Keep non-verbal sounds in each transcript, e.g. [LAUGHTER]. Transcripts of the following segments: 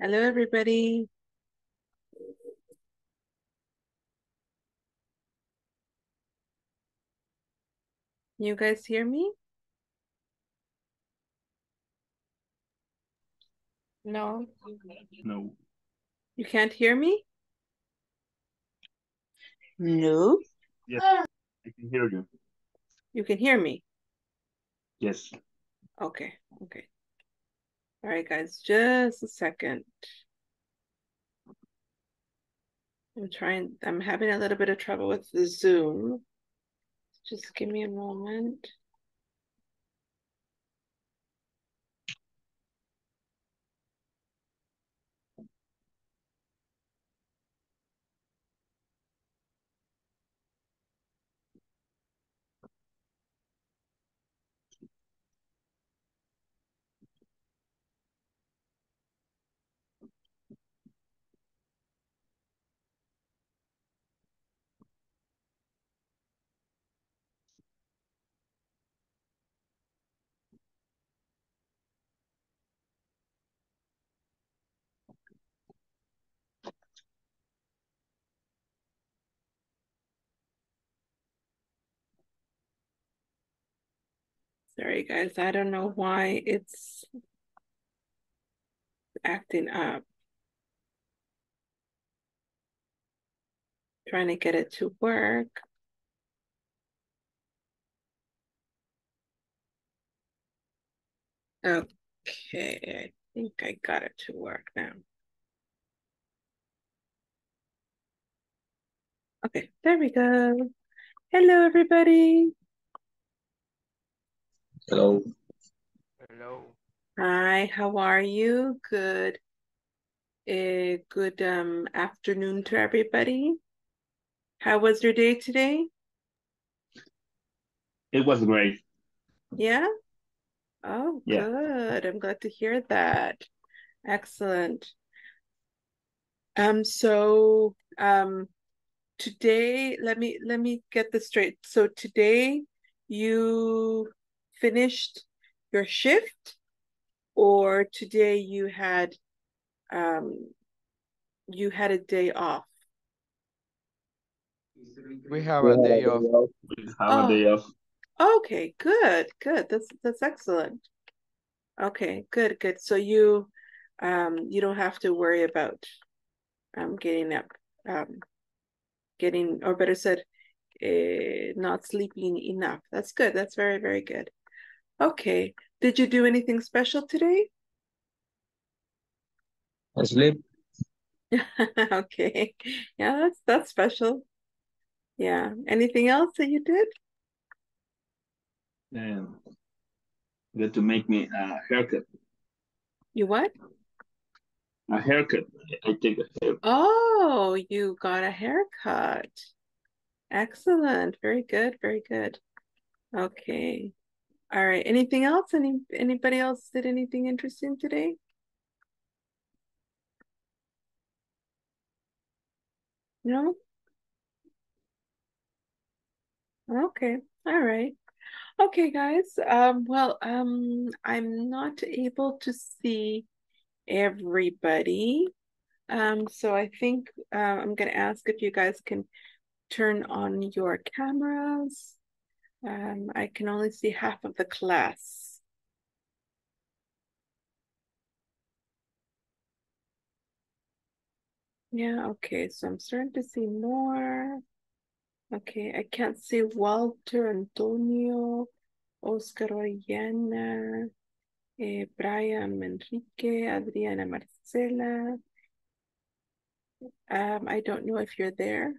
Hello, everybody. You guys hear me? No, No. you can't hear me? No. Yes, I can hear you. You can hear me? Yes. Okay, okay. All right, guys, just a second. I'm trying, I'm having a little bit of trouble with the Zoom. Just give me a moment. Sorry, guys, I don't know why it's acting up. Trying to get it to work. Okay, I think I got it to work now. Okay, there we go. Hello, everybody. Hello. Hello. Hi, how are you? Good. Uh, good um afternoon to everybody. How was your day today? It was great. Yeah? Oh, Yeah. good. I'm glad to hear that. Excellent. Um, so um today, let me let me get this straight. So today you finished your shift or today you had um you had a day off? We have a day off. We have Oh. a day off. Okay, good, good. That's that's excellent. Okay, good, good. So you um you don't have to worry about um getting up um getting or better said uh, not sleeping enough. That's good. That's very, very good. Okay. Did you do anything special today? I Sleep. [LAUGHS] Okay. Yeah, that's that's special. Yeah. Anything else that you did? Um, got to make me a haircut. You what? A haircut. I take a hair. Oh, you got a haircut. Excellent. Very good. Very good. Okay. All right. Anything else? Any anybody else did anything interesting today? No? Okay. All right. Okay, guys. Um, well, um, I'm not able to see everybody. Um, so I think uh, I'm gonna ask if you guys can turn on your cameras. Um, I can only see half of the class. Yeah, okay, so I'm starting to see more. Okay, I can't see Walter, Antonio, Oscar Orellana, eh, Brian, Enrique, Adriana, Marcela. Um, I don't know if you're there.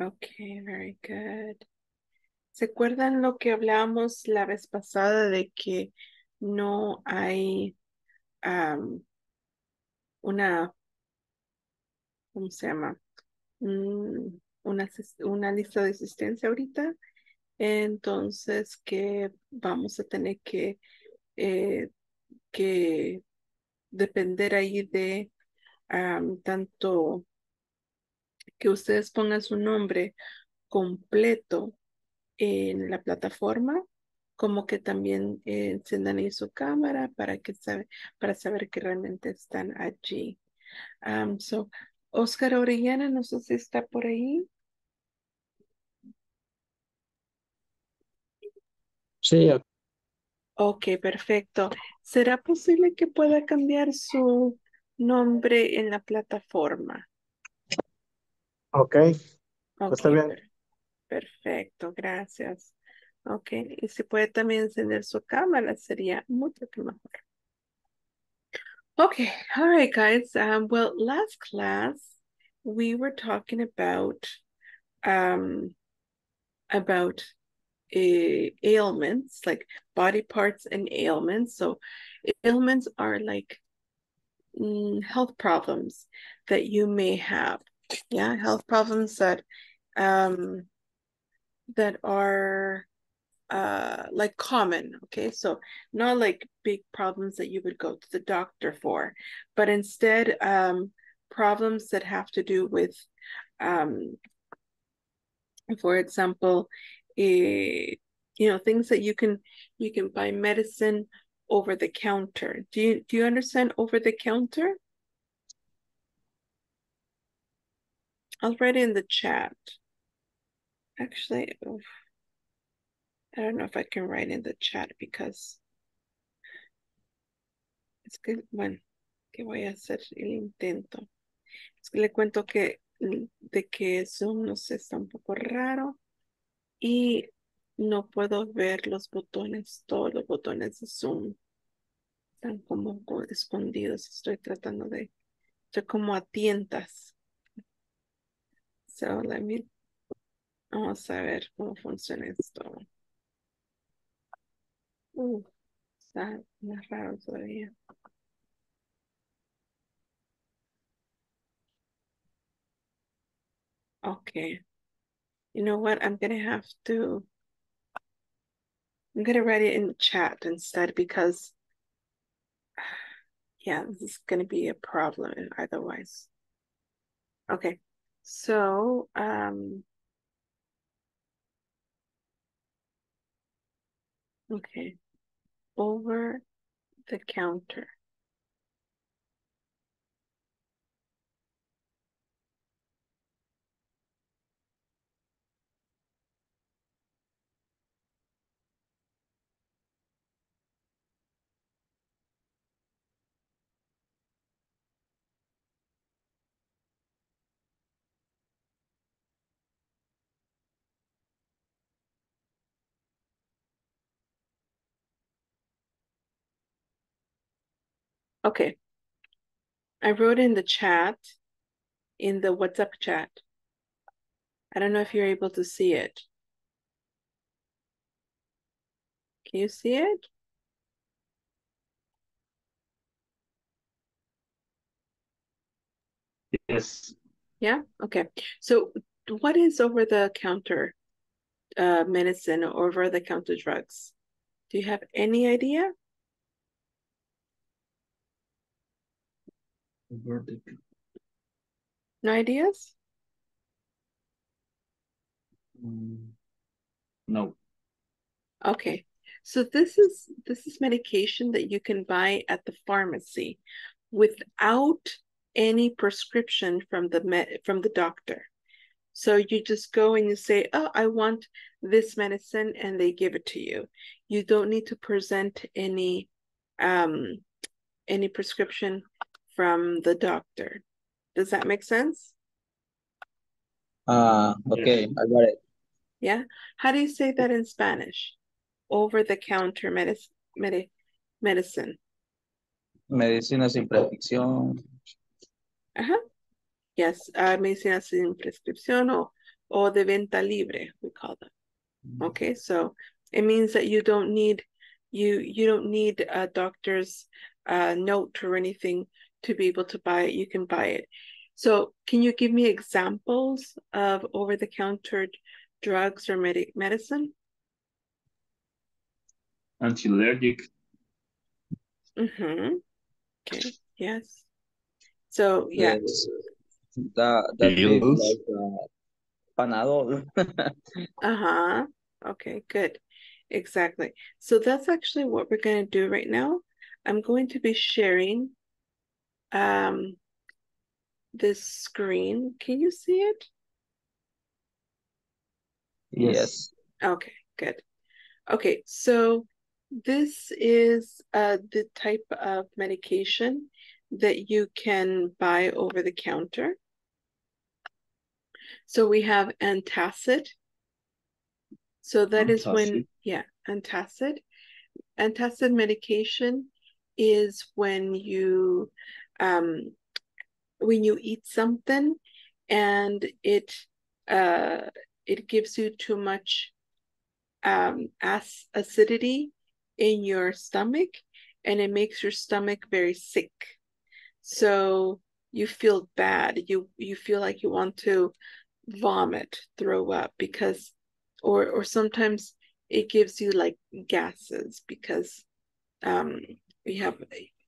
Okay, very good. ¿Se acuerdan lo que hablamos la vez pasada de que no hay am, una, ¿cómo se llama? Mm, una, una lista de asistencia ahorita? Entonces que vamos a tener que, eh, que depender ahí de am, tanto que ustedes pongan su nombre completo en la plataforma como que también eh, enciendan ahí su cámara para que sabe, para saber que realmente están allí. Um, so, Oscar Orellana, no sé si está por ahí. Sí, Ok, perfecto. ¿Será posible que pueda cambiar su nombre en la plataforma? Ok. Está bien. per- perfecto, gracias. Ok, y si puede también encender su cámara, sería mucho que mejor. Okay, all right, guys. Um, well, last class we were talking about um about uh, ailments, like body parts and ailments. So ailments are like mm, health problems that you may have. Yeah, health problems that um that are uh like common okay? So not like big problems that you would go to the doctor for but instead um problems that have to do with um for example eh, you know things that you can you can buy medicine over the counter. Do you do you understand over the counter i'll write it in the chat actually oof. I don't know if I can write in the chat because es que, bueno, que voy a hacer el intento. Es que le cuento que de que Zoom no sé, está un poco raro y no puedo ver los botones, todos los botones de Zoom. Están como escondidos. Estoy tratando de, estoy como a tientas. So let me, vamos a ver cómo funciona esto. Uh, está más raro todavía. Okay. You know what? I'm gonna have to. I'm gonna write it in chat instead because, [SIGHS] yeah, this is gonna be a problem otherwise. Okay, so um. Okay, over the counter. Okay. I wrote in the chat, in the WhatsApp chat. I don't know if you're able to see it. Can you see it? Yes. Yeah, okay. So what is over the counter uh medicine or over the counter drugs? Do you have any idea? No ideas? Mm, No. Okay. So this is this is medication that you can buy at the pharmacy without any prescription from the med from the doctor. So you just go and you say, "Oh, I want this medicine," and they give it to you. You don't need to present any um any prescription from the doctor. Does that make sense? Ah, okay, Yes. I got it. Yeah. How do you say that in Spanish? Over the counter medic medi medicine. Medicina sin prescripción. Ajá. Yes, uh, medicina sin prescripción o, o de venta libre, we call them. Okay, so it means that you don't need you you don't need a doctor's uh, note or anything to be able to buy it. You can buy it. So can you give me examples of over-the-counter drugs or medi medicine? Anti-allergic. Mm-hmm. Okay, yes. So yeah, Yes. That, that is like uh, Panadol. [LAUGHS] uh-huh. Okay, good. exactly. So that's actually what we're going to do right now. I'm going to be sharing um this screen. Can you see it? Yes. Okay, good. Okay, so this is uh the type of medication that you can buy over the counter. So we have antacid. So that is when, yeah, antacid. Antacid medication is when you um when you eat something and it uh it gives you too much um ac- acidity in your stomach and it makes your stomach very sick. So you feel bad. You you feel like you want to vomit throw up because or or sometimes it gives you like gases because um you have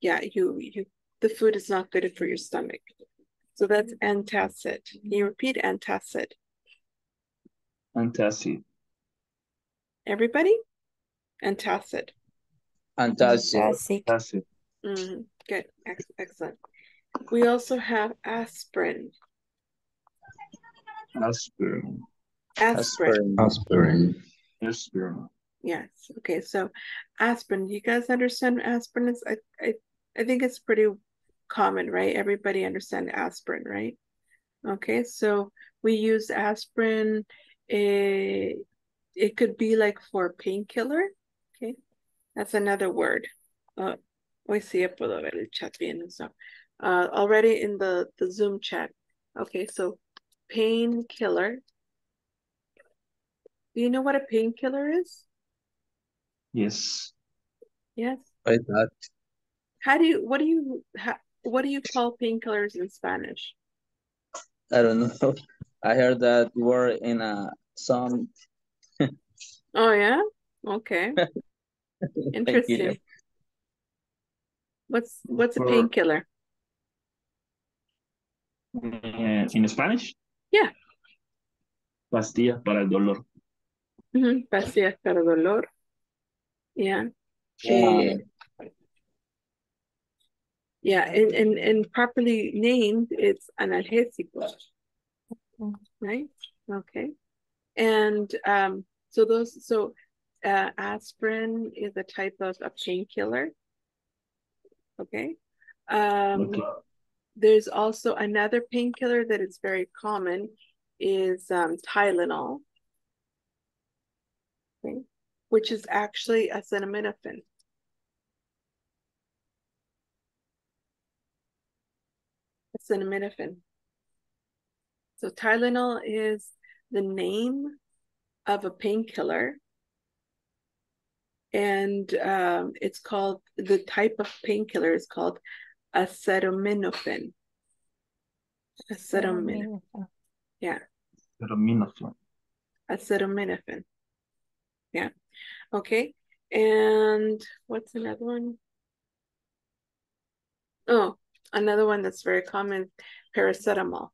yeah you you the food is not good for your stomach so that's antacid can you repeat antacid Antacid. everybody antacid Fantastic. Antacid. Mhm, good Ex- excellent we also have aspirin Aspirin. aspirin Aspirin. Aspirin. Yes. Okay. So aspirin. Do you guys understand aspirin is? I, I I think it's pretty common, right? Everybody understand aspirin, right? Okay. So we use aspirin. It, it could be like for painkiller. Okay. That's another word. Uh, hoy sí puedo ver el chat bien. So, uh, already in the the Zoom chat. Okay. So painkiller. Do you know what a painkiller is? Yes. Yes. I thought. How do you, what do you, how, what do you call painkillers in Spanish? I don't know. I heard that word in a song. Oh, yeah? Okay. [LAUGHS] Interesting. What's, what's a painkiller? Eh, in Spanish? Yeah. Pastillas para el dolor. Ujú, Pastillas para dolor. Yeah. Yeah. Eh, yeah, and, and, and properly named, it's analgésico. Right? Okay. And um, so those, so uh, aspirin is a type of a painkiller. Okay. Um, Okay. There's also another painkiller that is very common is um, Tylenol, okay, which is actually acetaminophen. Acetaminophen. So Tylenol is the name of a painkiller. And um, it's called, the type of painkiller is called acetaminophen. Acetaminophen, Yeah. Acetaminophen. acetaminophen. Yeah, okay. And what's another one? Oh, another one that's very common, paracetamol.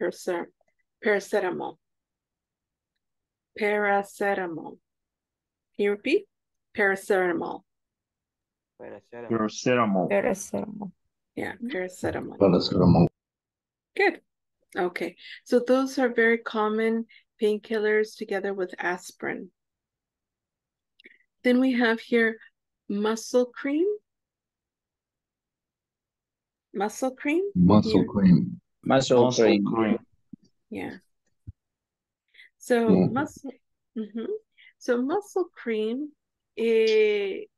Paracer- Paracetamol. Paracetamol. Can you repeat? Paracetamol. Paracetamol. Paracetamol. Yeah, mm-hmm. paracetamol. Paracetamol. Good. Okay, so those are very common painkillers together with aspirin. Then we have here muscle cream. Muscle cream, Muscle Here. cream. Muscle Muscle cream. cream. yeah. So Yeah. muscle, mhm. So muscle cream, it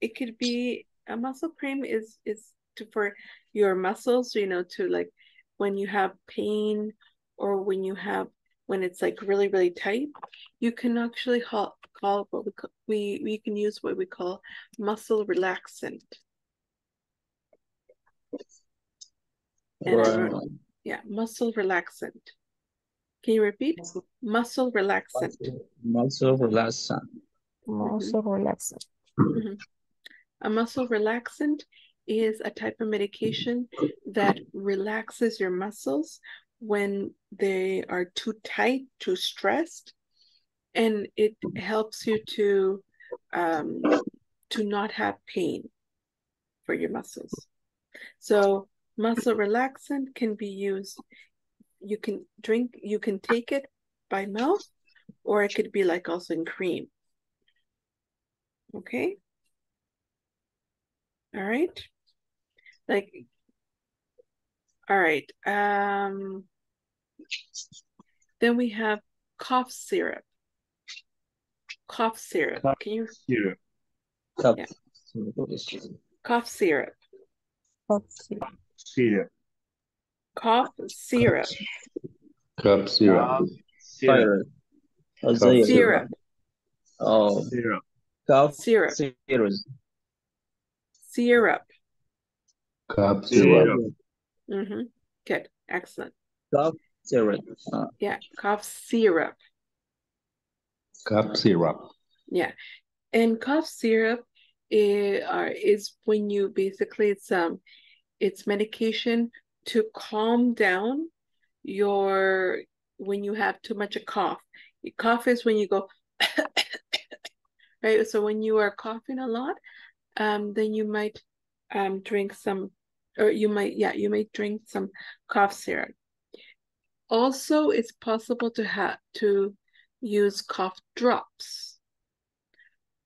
it could be a muscle cream is is to for your muscles, you know, to like when you have pain or when you have when it's like really really tight, you can actually call call what we call, we we can use what we call muscle relaxant. And Right. Yeah, muscle relaxant. Can you repeat? Muscle relaxant. Muscle relaxant. Muscle relaxant. Mm-hmm. Mm-hmm. A muscle relaxant is a type of medication that relaxes your muscles when they are too tight, too stressed, and it helps you to um, to not have pain for your muscles. So muscle relaxant can be used. You can drink, you can take it by mouth, or it could be like also in cream. Okay. All right. Like, all right. Um, then we have cough syrup. Cough syrup. Cough Can you Syrup. Cup. Yeah. cough syrup? Okay. Syrup. Cough syrup. Cup syrup. Cup Syrup. Fire. Oh, syrup. Syrup. Oh, Syrup. cup Syrup. syrup. Syrup. Cup Syrup. syrup. Mm-hmm. Good. Excellent. Cup syrup. Uh, Yeah. Cough syrup. Cough syrup. Yeah. And cough syrup is, uh, is when you basically it's um it's medication to calm down your when you have too much a cough. Cough is when you go [COUGHS] right. So when you are coughing a lot, um, then you might um drink some or you might yeah you might drink some cough syrup. Also, it's possible to have to use cough drops.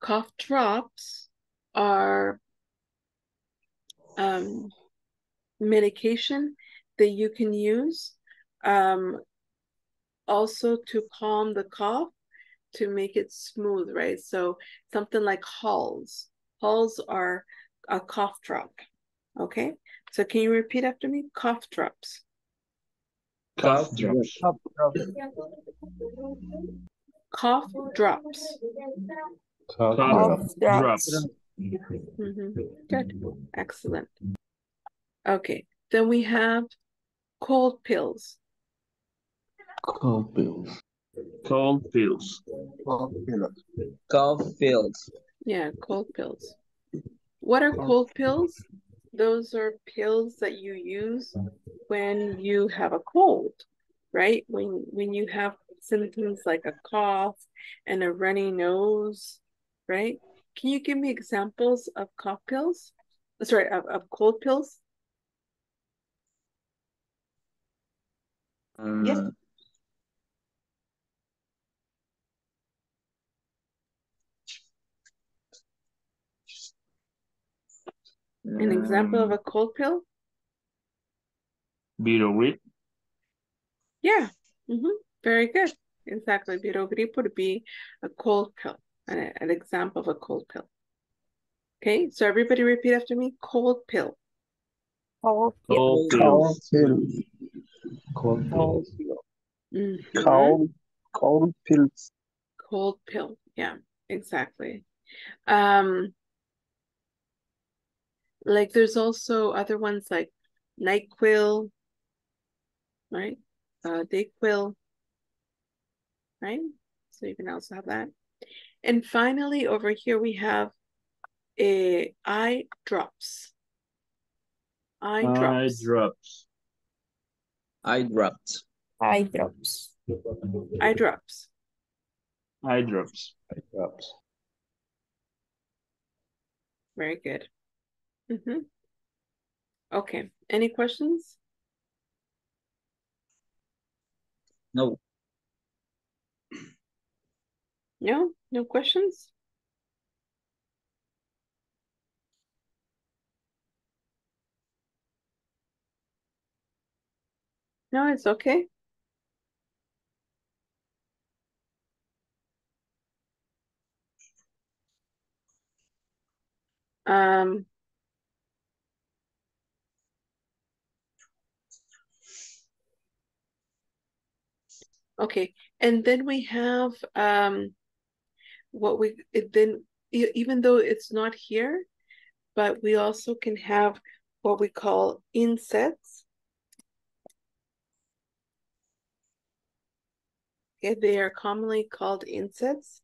Cough drops are um, medication that you can use um, also to calm the cough to make it smooth, right? So something like Halls. Halls are a cough drop. Okay, so can you repeat after me? Cough drops. Cough drops. Cough drops. Cup Cough syrup. drops. Mhm. Good. Excellent. Okay. Then we have cold pills. Cold pills. Cold pills. Cold pills. Cold pills. Yeah, cold pills. What are cold pills? Those are pills that you use when you have a cold, right? When when you have symptoms like a cough and a runny nose, right? Can you give me examples of cough pills? Sorry, of, of cold pills? Yes. Mm, An example of um, a cold pill? Virogrip. Yeah. Mm-hmm. Very good. Exactly. Virogrip would be a cold pill, an, an example of a cold pill. Okay, so everybody repeat after me. Cold pill. Cold Cold Cold pills. Cold pills. Mhm. Cold, cold pills. Cold pill. Yeah, exactly. Um, like there's also other ones like NyQuil, right? Uh, Dayquil, right? So you can also have that. And finally, over here we have a eye drops. Eye drops. Eye drops. drops. eye drops. eye drops. Eye drops. Eye drops. Drops. Very good. Mm-hmm. Okay. Any questions? No, No? No questions? No, it's okay. Um, okay, and then we have um what we it then even though it's not here, but we also can have what we call NSAIDs. Okay, they are commonly called NSAIDs.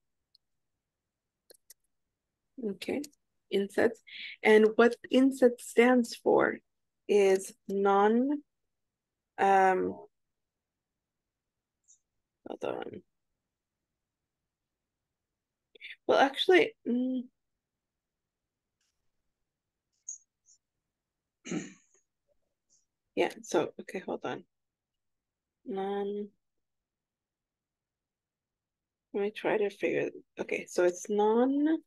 Okay, NSAIDs. And what NSAID stands for is non um Hold on. Well, actually, mm, yeah, so, okay, hold on. Non. Let me try to figure, okay, so it's non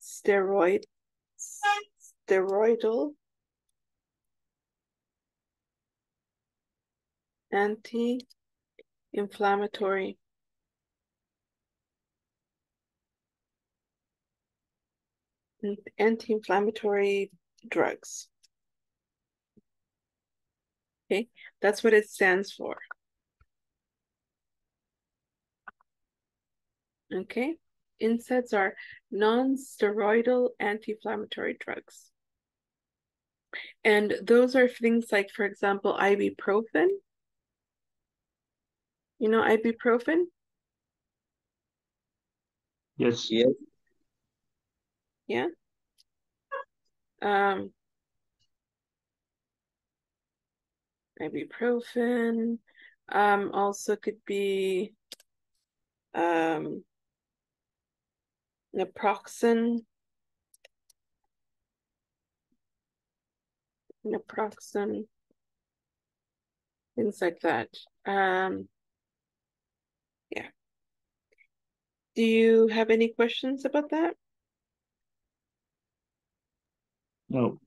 steroid, steroidal anti-inflammatory anti-inflammatory drugs. Okay, that's what it stands for. Okay, NSAIDs are non-steroidal anti-inflammatory drugs. And those are things like, for example, ibuprofen. You know ibuprofen? Yes. Yes. Yeah. Um, ibuprofen. Um, also could be um, naproxen. Naproxen. Things like that. Um, yeah. Do you have any questions about that? No.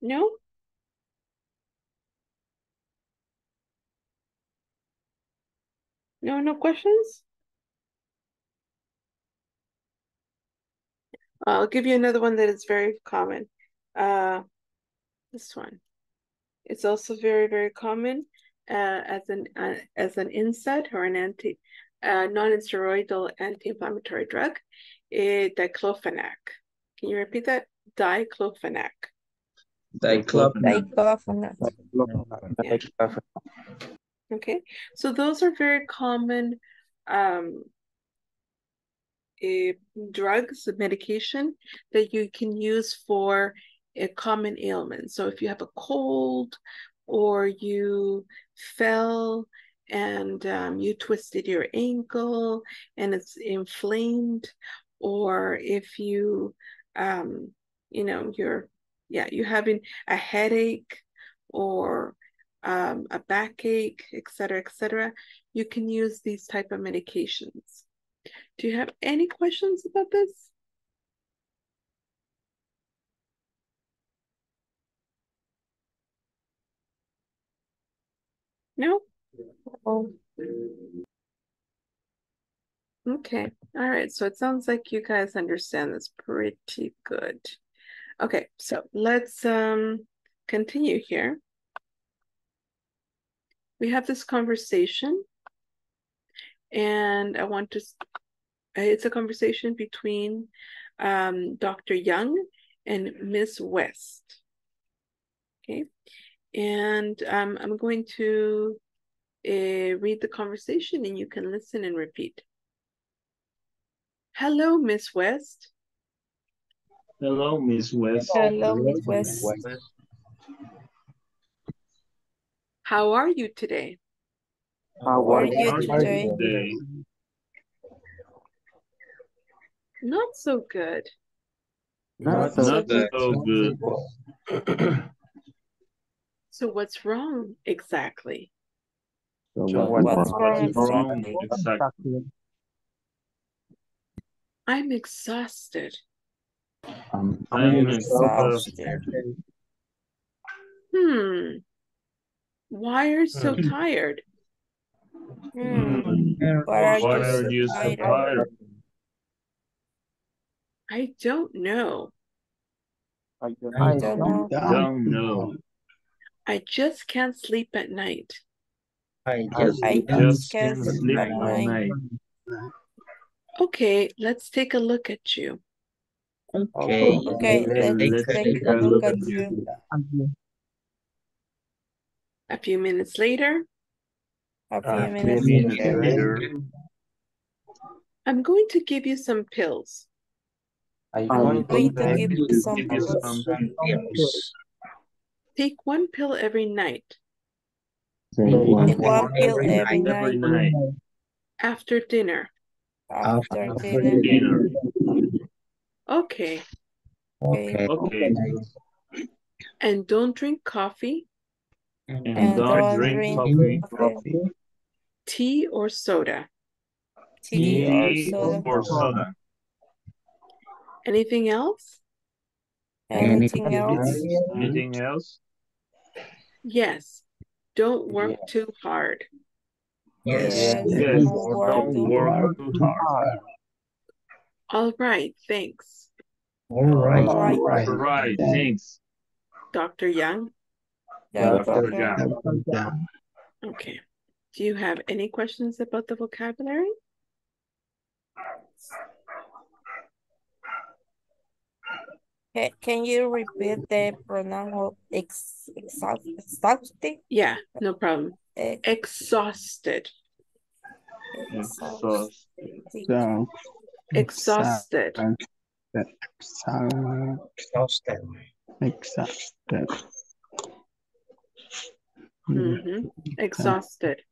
No? No, no questions? I'll give you another one that is very common. Uh, this one. It's also very, very common uh, as an uh, as an NSAID or an anti uh, non-steroidal anti-inflammatory drug, uh, diclofenac. Can you repeat that? Diclofenac. Diclofenac. Diclofenac. Okay, so those are very common um, uh, drugs, medication that you can use for a common ailment. So if you have a cold or you fell and um, you twisted your ankle and it's inflamed, or if you, um, you know, you're, yeah, you're having a headache or um, a backache, etc., etc., you can use these type of medications. Do you have any questions about this? No? Oh, Okay. All right. So it sounds like you guys understand this pretty good. Okay. So let's um continue here. We have this conversation and I want to, it's a conversation between um, Dr. Young and Miss West. Okay. And um, I'm going to uh, read the conversation and you can listen and repeat. Hello, Miss West. Hello, Miss West. hello, Miss West. How are you today? How are you How are you today? today? Not so good. Not Not so good. so good. [CLEARS THROAT] [CLEARS THROAT] So what's wrong exactly? What's wrong Wrong, exactly? exactly. I'm exhausted. Um, I'm exhausted. Hmm. Why are you so Hmm. tired? Hmm. Why are Why you are so you so tired? tired? I don't know. I don't know. Don't know. I just can't sleep at night. I Just, I just can't can't sleep sleep at at night. night. Okay, let's take a look at you. Okay. Okay, let's take a look at you. A few minutes later, A few A minutes few minutes later. later, I'm going to give you some pills. I'm I'm going to going give you some give you pills. Some tips. Take one pill every night. Take Take one one pill every every night. Every night night. After dinner. after After dinner. Dinner. Okay. Okay. Okay. And don't drink coffee, And And don't don't drink drink coffee, coffee, tea, or soda. tea or soda. or soda. Anything else? Anything else? Anything else? Yes. Don't work too hard. Yes. Yes, Don't work don't too work too hard. All right. Thanks. All right. All right. Right, thanks. Dr. Young. Yeah, Dr. Dr. Young. Yeah. Okay. Do you have any questions about the vocabulary? Can, can you repeat the pronoun of ex, exhaust, exhausted? Yeah, no problem. Ex, Exhausted. exhausted. So, Exhausted. exhausted. Exhausted. Mm, hmm Exhausted.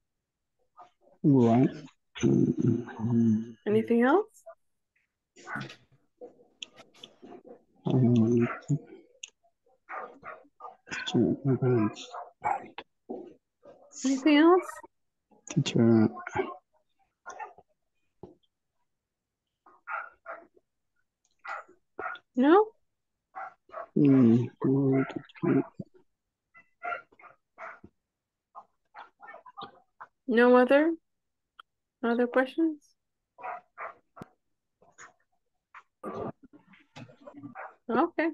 Right. Mm, Anything else? Anything else? Teacher, No? mm, mm, No other? Other questions? Okay.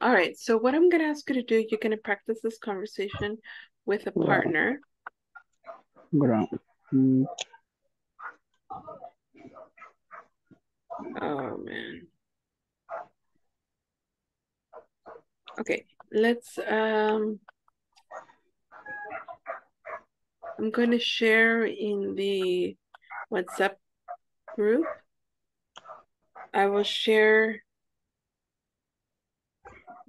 All right. So what I'm going to ask you to do, you're going to practice this conversation with a partner. ground. Mm, Oh man. Okay, let's um I'm going to share in the WhatsApp group. I will share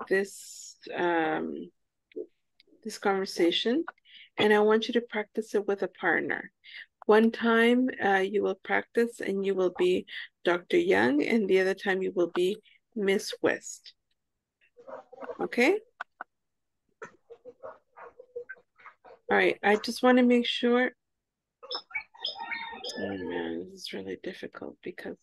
this um this conversation and I want you to practice it with a partner. One time uh, you will practice and you will be Dr. Young, and the other time you will be Miss West. Okay? All right, I just want to make sure. Oh man, this is really difficult because.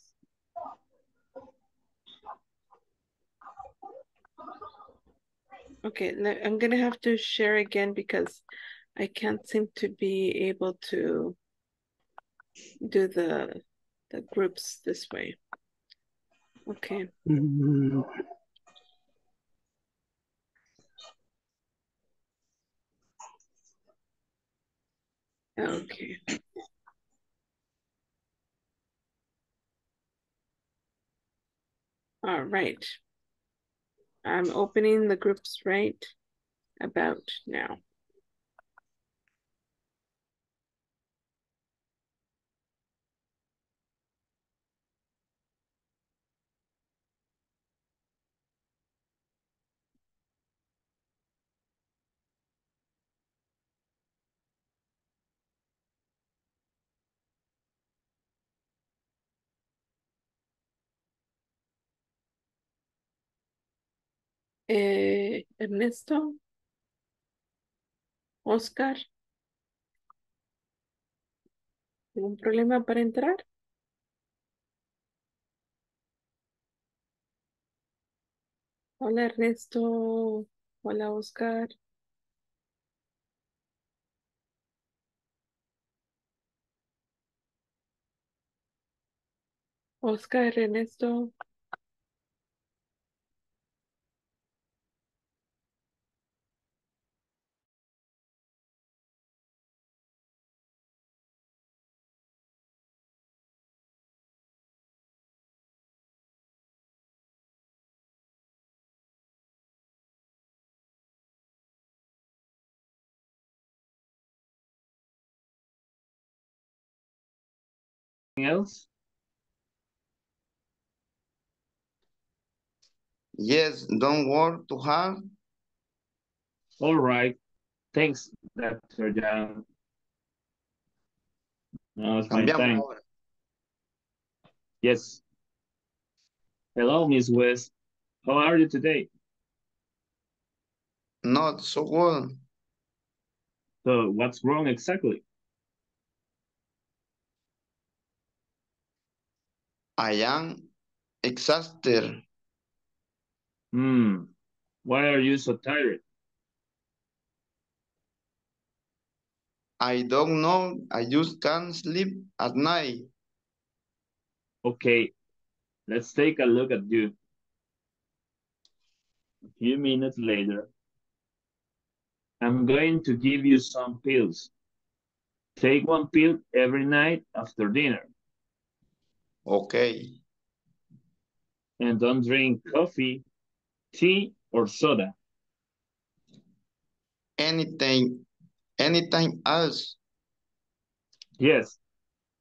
Okay, I'm gonna have to share again because I can't seem to be able to do the the groups this way. Okay. mm, Okay. All right. I'm opening the groups right about now. Eh, Ernesto, Oscar, ¿algún problema para entrar? Hola Ernesto, hola Oscar. Oscar, Ernesto. Else? Yes, don't work too hard. All right. Thanks, Dr. Young. Now it's my time. Yes. Hello, Miss West. How are you today? Not so good. So what's wrong exactly? I am exhausted. Hmm. Why are you so tired? I don't know. I just can't sleep at night. Okay, let's take a look at you. A few minutes later, I'm going to give you some pills. Take one pill every night after dinner Okay. and don't drink coffee, tea, or soda. Anything, anything else. Yes,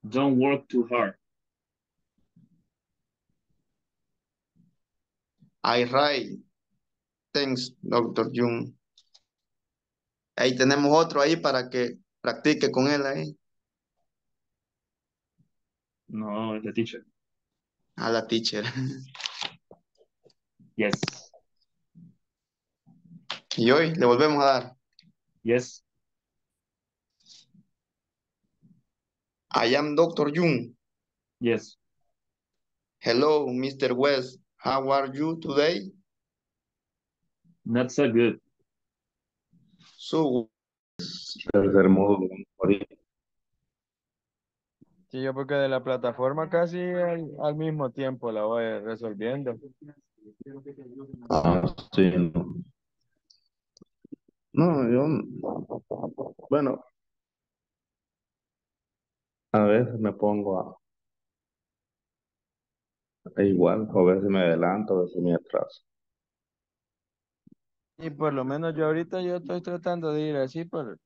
don't work too hard. I write. Thanks, Dr. Young. Ahí tenemos otro ahí para que practique con él ahí. No, it's the teacher. A la teacher. [LAUGHS] Yes, Y hoy le volvemos a dar. yes. I am Dr. Jung. Yes, Hello, Mr. West. How are you today? not so good. So, Tercer módulo. Sí, yo porque de la plataforma casi al, al mismo tiempo la voy resolviendo. Ah, sí, no. No, yo, bueno, a veces me pongo a, a igual, a veces me adelanto, a veces me atraso. Y por lo menos yo ahorita yo estoy tratando de ir así por,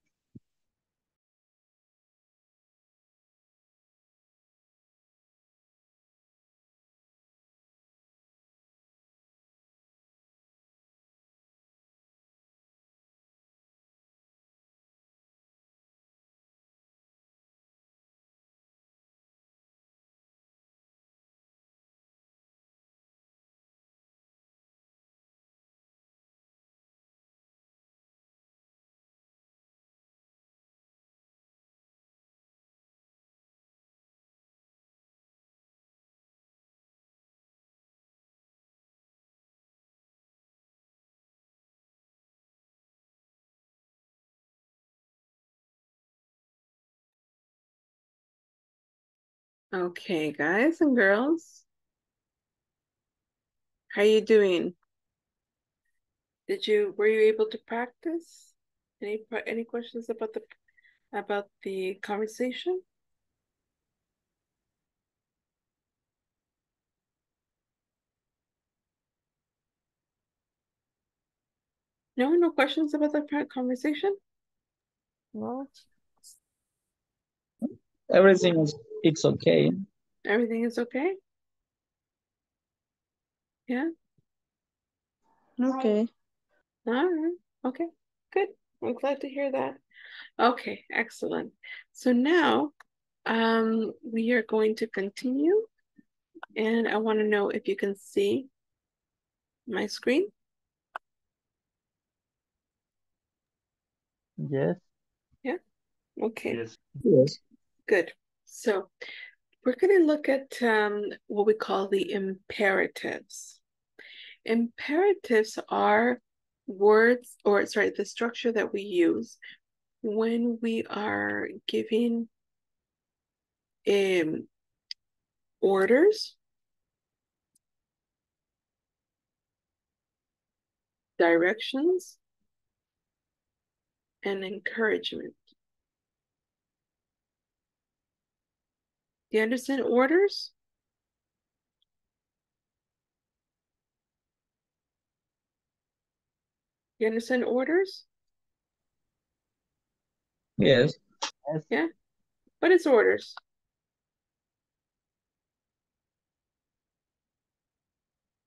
Okay, guys and girls. How are you doing? Did you were you able to practice? Any any questions about the about the conversation? No, no questions about the conversation? No, Everything is, it's okay. Everything is okay? Yeah, okay. all right, okay, good. I'm glad to hear that. Okay, excellent. So now, um, we are going to continue. And I want to know if you can see my screen. yes. Yeah. Okay. Yes. Yes. Good. So we're going to look at um, what we call the imperatives. Imperatives are words, or sorry, the structure that we use when we are giving um, orders, directions, and encouragement. Do you understand orders? You understand orders? Yes. Yeah. What is orders?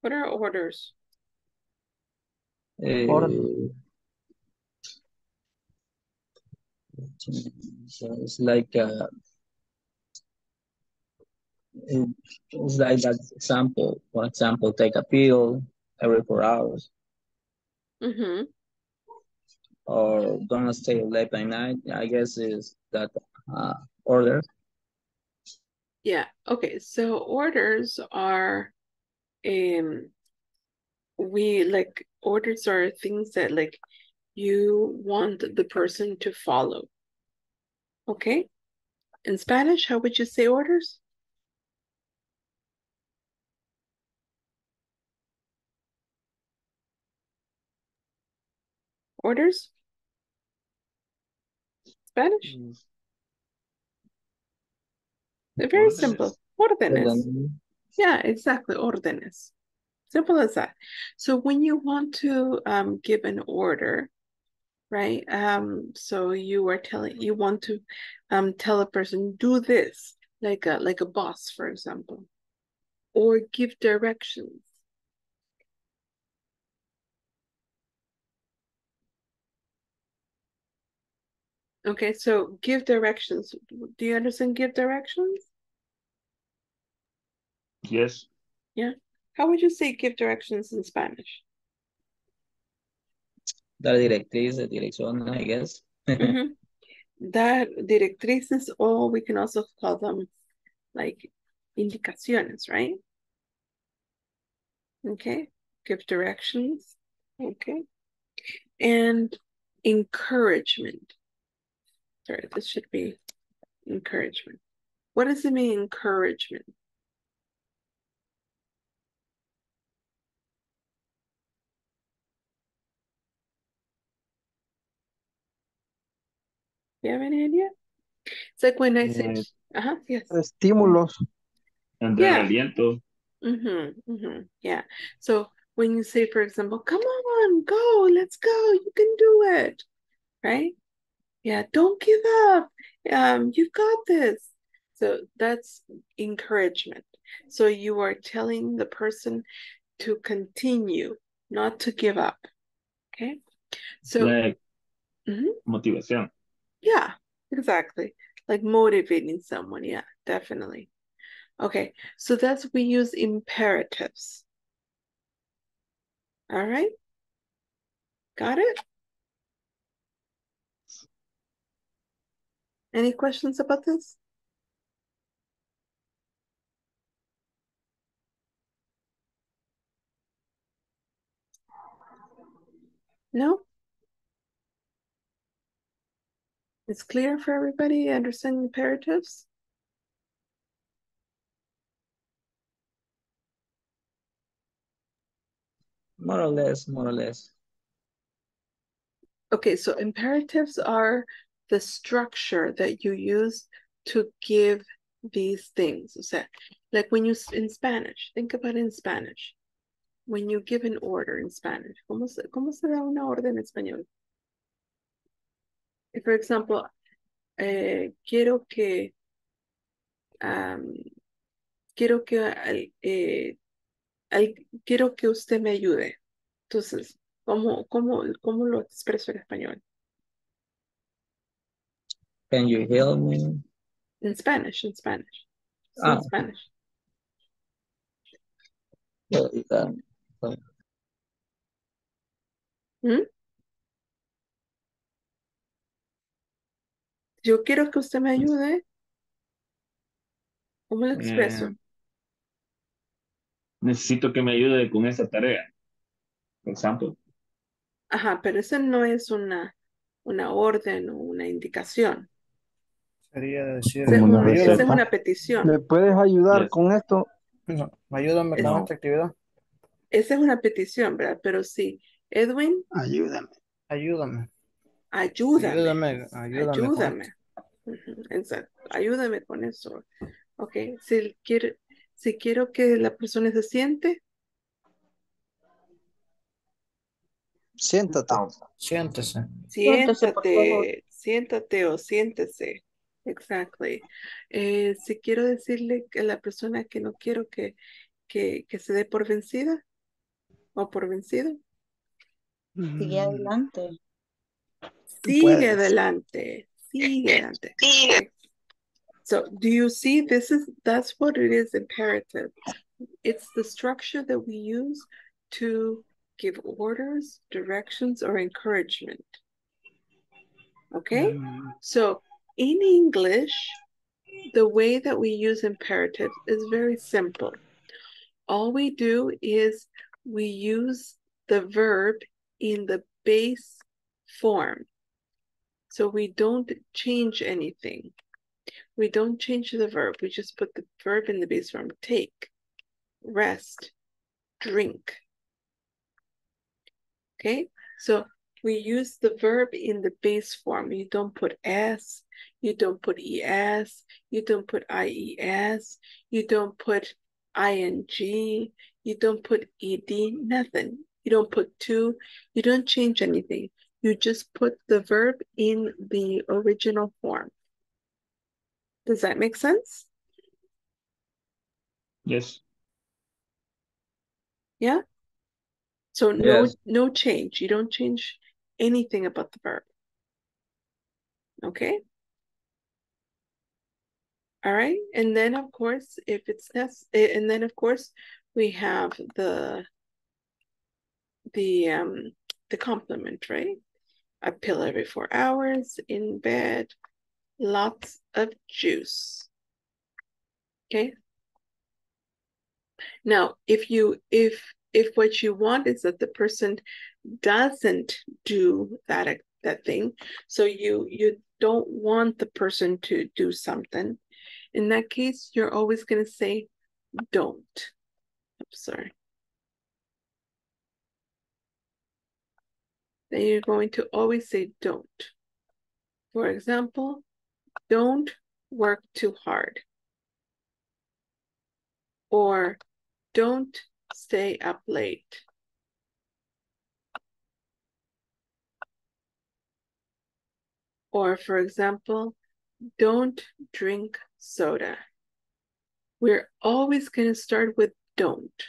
What are orders? Order. It's like uh, it- it's like that example. For example, take a pill every four hours, Mm-hmm. or don't stay late at night. I guess is that uh, order. Yeah, okay, so orders are um we like orders are things that like you want the person to follow. Okay? In Spanish, how would you say orders? Orders? Spanish? They're very Órdenes. simple. Órdenes. Yeah, exactly. Órdenes. Simple as that. So when you want to um, give an order, right? Um, so you are telling you want to um, tell a person do this, like a like a boss, for example, or give directions. Okay, so give directions. Do you understand give directions? Yes. Yeah. How would you say give directions in Spanish? Dar directriz, dirección, I guess. [LAUGHS] Mm-hmm. That directrices, or we can also call them like indicaciones, right? Okay, give directions. Okay, and encouragement. Sorry, this should be encouragement. What does it mean, encouragement? You have any idea? It's like when I say, Yes. uh-huh, yes. Estímulos. And Yeah. aliento. Mm-hmm, mm-hmm, yeah. So when you say, for example, come on, go, let's go, you can do it, right? Yeah, don't give up. Um, you've got this. So that's encouragement. So you are telling the person to continue, not to give up. Okay. So like Mhm. motivación. yeah, exactly. Like motivating someone. Yeah, definitely. Okay, so that's we use imperatives. All right. Got it? Any questions about this? No? It's clear for everybody, understanding imperatives? More or less, more or less. Okay, so imperatives are the structure that you use to give these things. O sea, like when you, in Spanish, think about in Spanish. When you give an order in Spanish, ¿cómo se, cómo se da una orden en español? For example, eh, quiero que, am, quiero que, eh, al- quiero que usted me ayude. Entonces, ¿cómo, cómo, cómo lo expreso en español? Can you help me? In Spanish, in Spanish. It's Ah. in Spanish. Well, um, Yo quiero que usted me ayude. ¿Cómo lo expreso? Eh, necesito que me ayude con esta tarea. Por ejemplo. Ajá, pero eso no es una, una orden o una indicación. Sería decir, Esa es una esa es una petición. ¿Me puedes ayudar Yes. con esto? no, ayúdame con esta actividad. Esa es una petición, ¿verdad? Pero sí, Edwin, Ayúdame. Ayúdame. ayúdame. Ayúdame. Ayúdame. Ayúdame. Exacto. Ayúdame con eso. Ok. Si quiere, si quiero que la persona se siente, Siéntate. Siéntese. Favor. siéntate, siéntate o siéntese. Exactly. Eh, si quiero decirle a la persona que no quiero que, que, que se dé por vencida o por vencido, Sigue adelante. sigue adelante, sigue adelante. Okay. So do you see this is that's what it is imperative. It's the structure that we use to give orders, directions, or encouragement. Okay? So in English, the way that we use imperative is very simple. All we do is we use the verb in the base form. So we don't change anything. We don't change the verb. We just put the verb in the base form. Take, rest, drink. Okay, so we use the verb in the base form. You don't put s, you don't put es, you don't put ies, you don't put ing, you don't put ed, nothing. You don't put to, you don't change anything. You just put the verb in the original form. Does that make sense? Yes. Yeah? So no Yes. no change. You don't change anything about the verb. Okay? All right. And then of course, if it's necessary, and then of course we have the the um the complement, right? A pill every four hours in bed, lots of juice. Okay. Now, if you if if what you want is that the person doesn't do that that thing, so you you don't want the person to do something, in that case, you're always going to say don't. I'm sorry. Then you're going to always say don't. For example, don't work too hard. Or don't stay up late. Or for example, don't drink soda. We're always going to start with don't.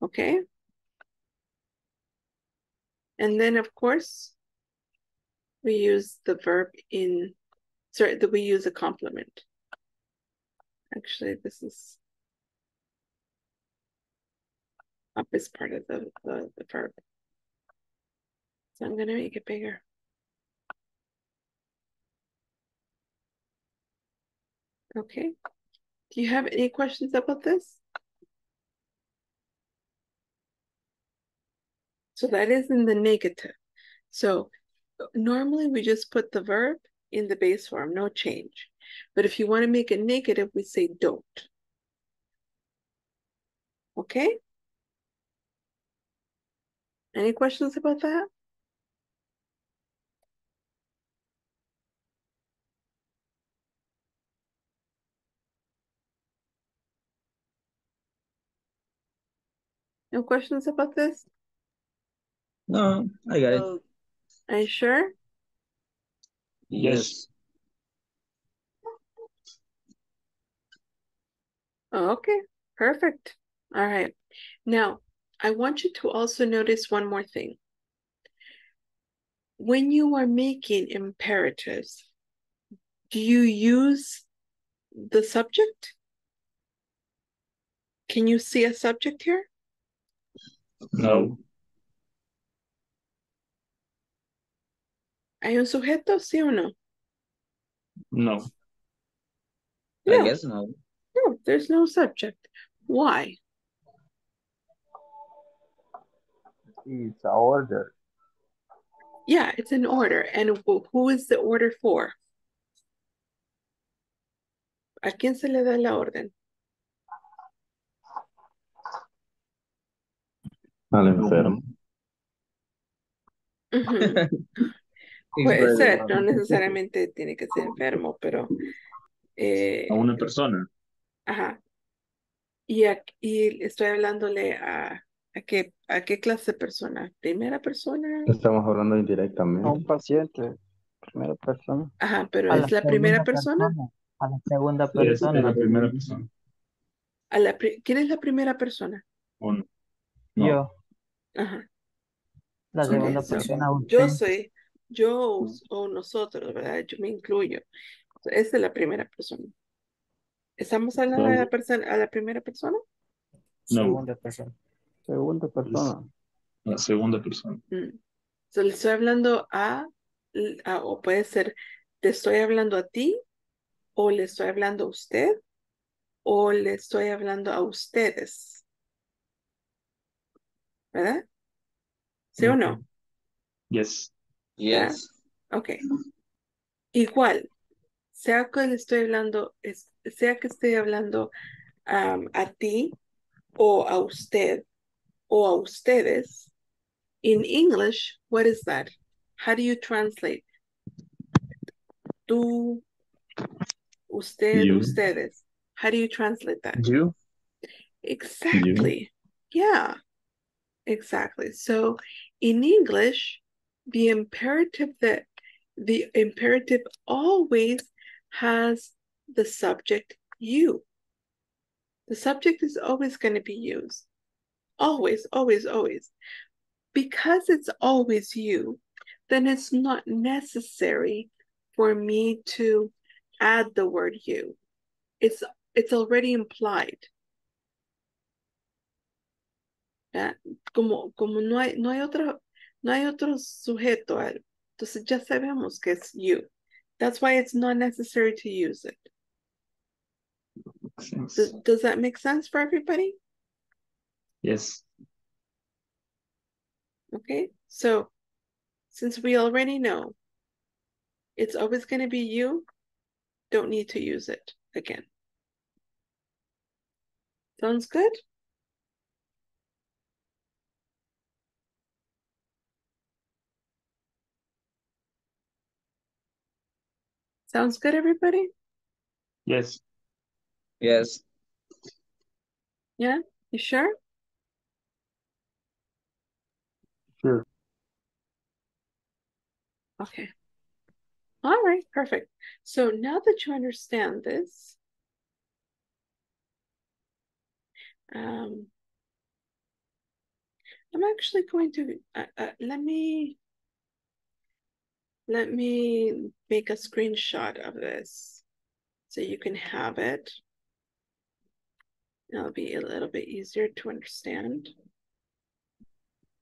Okay? And then of course, we use the verb in, sorry, that we use a complement. Actually, this is up is part of the, the, the verb. So I'm gonna make it bigger. Okay. Do you have any questions about this? So that is in the negative. So normally we just put the verb in the base form, no change. But if you want to make it negative, we say don't. Okay? Any questions about that? No questions about this? No, I got it. Oh, are you sure? Yes. Oh, okay, perfect. All right. Now, I want you to also notice one more thing. When you are making imperatives, do you use the subject? Can you see a subject here? No. ¿Hay un sujeto, sí o no? No. I guess no. No, there's no subject. Why? It's a order. Yeah, it's an order. And who who is the order for? ¿A quién se le da la orden? Al enfermo. [LAUGHS] Puede ser, no necesariamente tiene que ser enfermo, pero eh, A una persona. Ajá. Y, a- y estoy hablándole a, a qué a qué clase de persona, primera persona, Estamos hablando A indirectamente. un paciente, primera persona. ajá, pero A es la primera segunda persona, A la segunda Sí, es, es persona. la primera persona. a la pri- ¿quién es la primera persona? Uno. No. Yo. Ajá. La Ok, segunda so, persona yo usted. soy, yo o nosotros, ¿verdad? Yo me incluyo. Esa es la primera persona. ¿Estamos hablando de la persona, a la primera persona? No. Segunda persona. Segunda persona. La segunda persona. Mm. So, le estoy hablando a, a- o puede ser, te estoy hablando a ti, o le estoy hablando a usted, o le estoy hablando a ustedes. ¿Verdad? ¿Sí o no? Yes. Yes. Ok. Igual, sea que le estoy hablando, es- sea que estoy hablando am, a ti, o a usted, o a ustedes, in English, what is that? How do you translate? Tú, usted, You. ustedes. How do you translate that? You. Exactly. Yeah, exactly. So in English, the imperative that the imperative always has the subject you. The subject is always going to be used. Always, always, always. Because it's always you, then it's not necessary for me to add the word you. It's it's already implied. Como, como no hay, no hay otro, no hay otro sujeto, entonces ya sabemos que es you. That's why it's not necessary to use it. Does, does that make sense for everybody? Yes. Okay, so since we already know it's always going to be you, don't need to use it again. Sounds good? Sounds good, everybody? Yes. Yes. Yeah, you sure? Sure. Okay. All right, perfect. So now that you understand this, um, I'm actually going to, uh, uh, let me, let me make a screenshot of this so you can have it. It'll be a little bit easier to understand.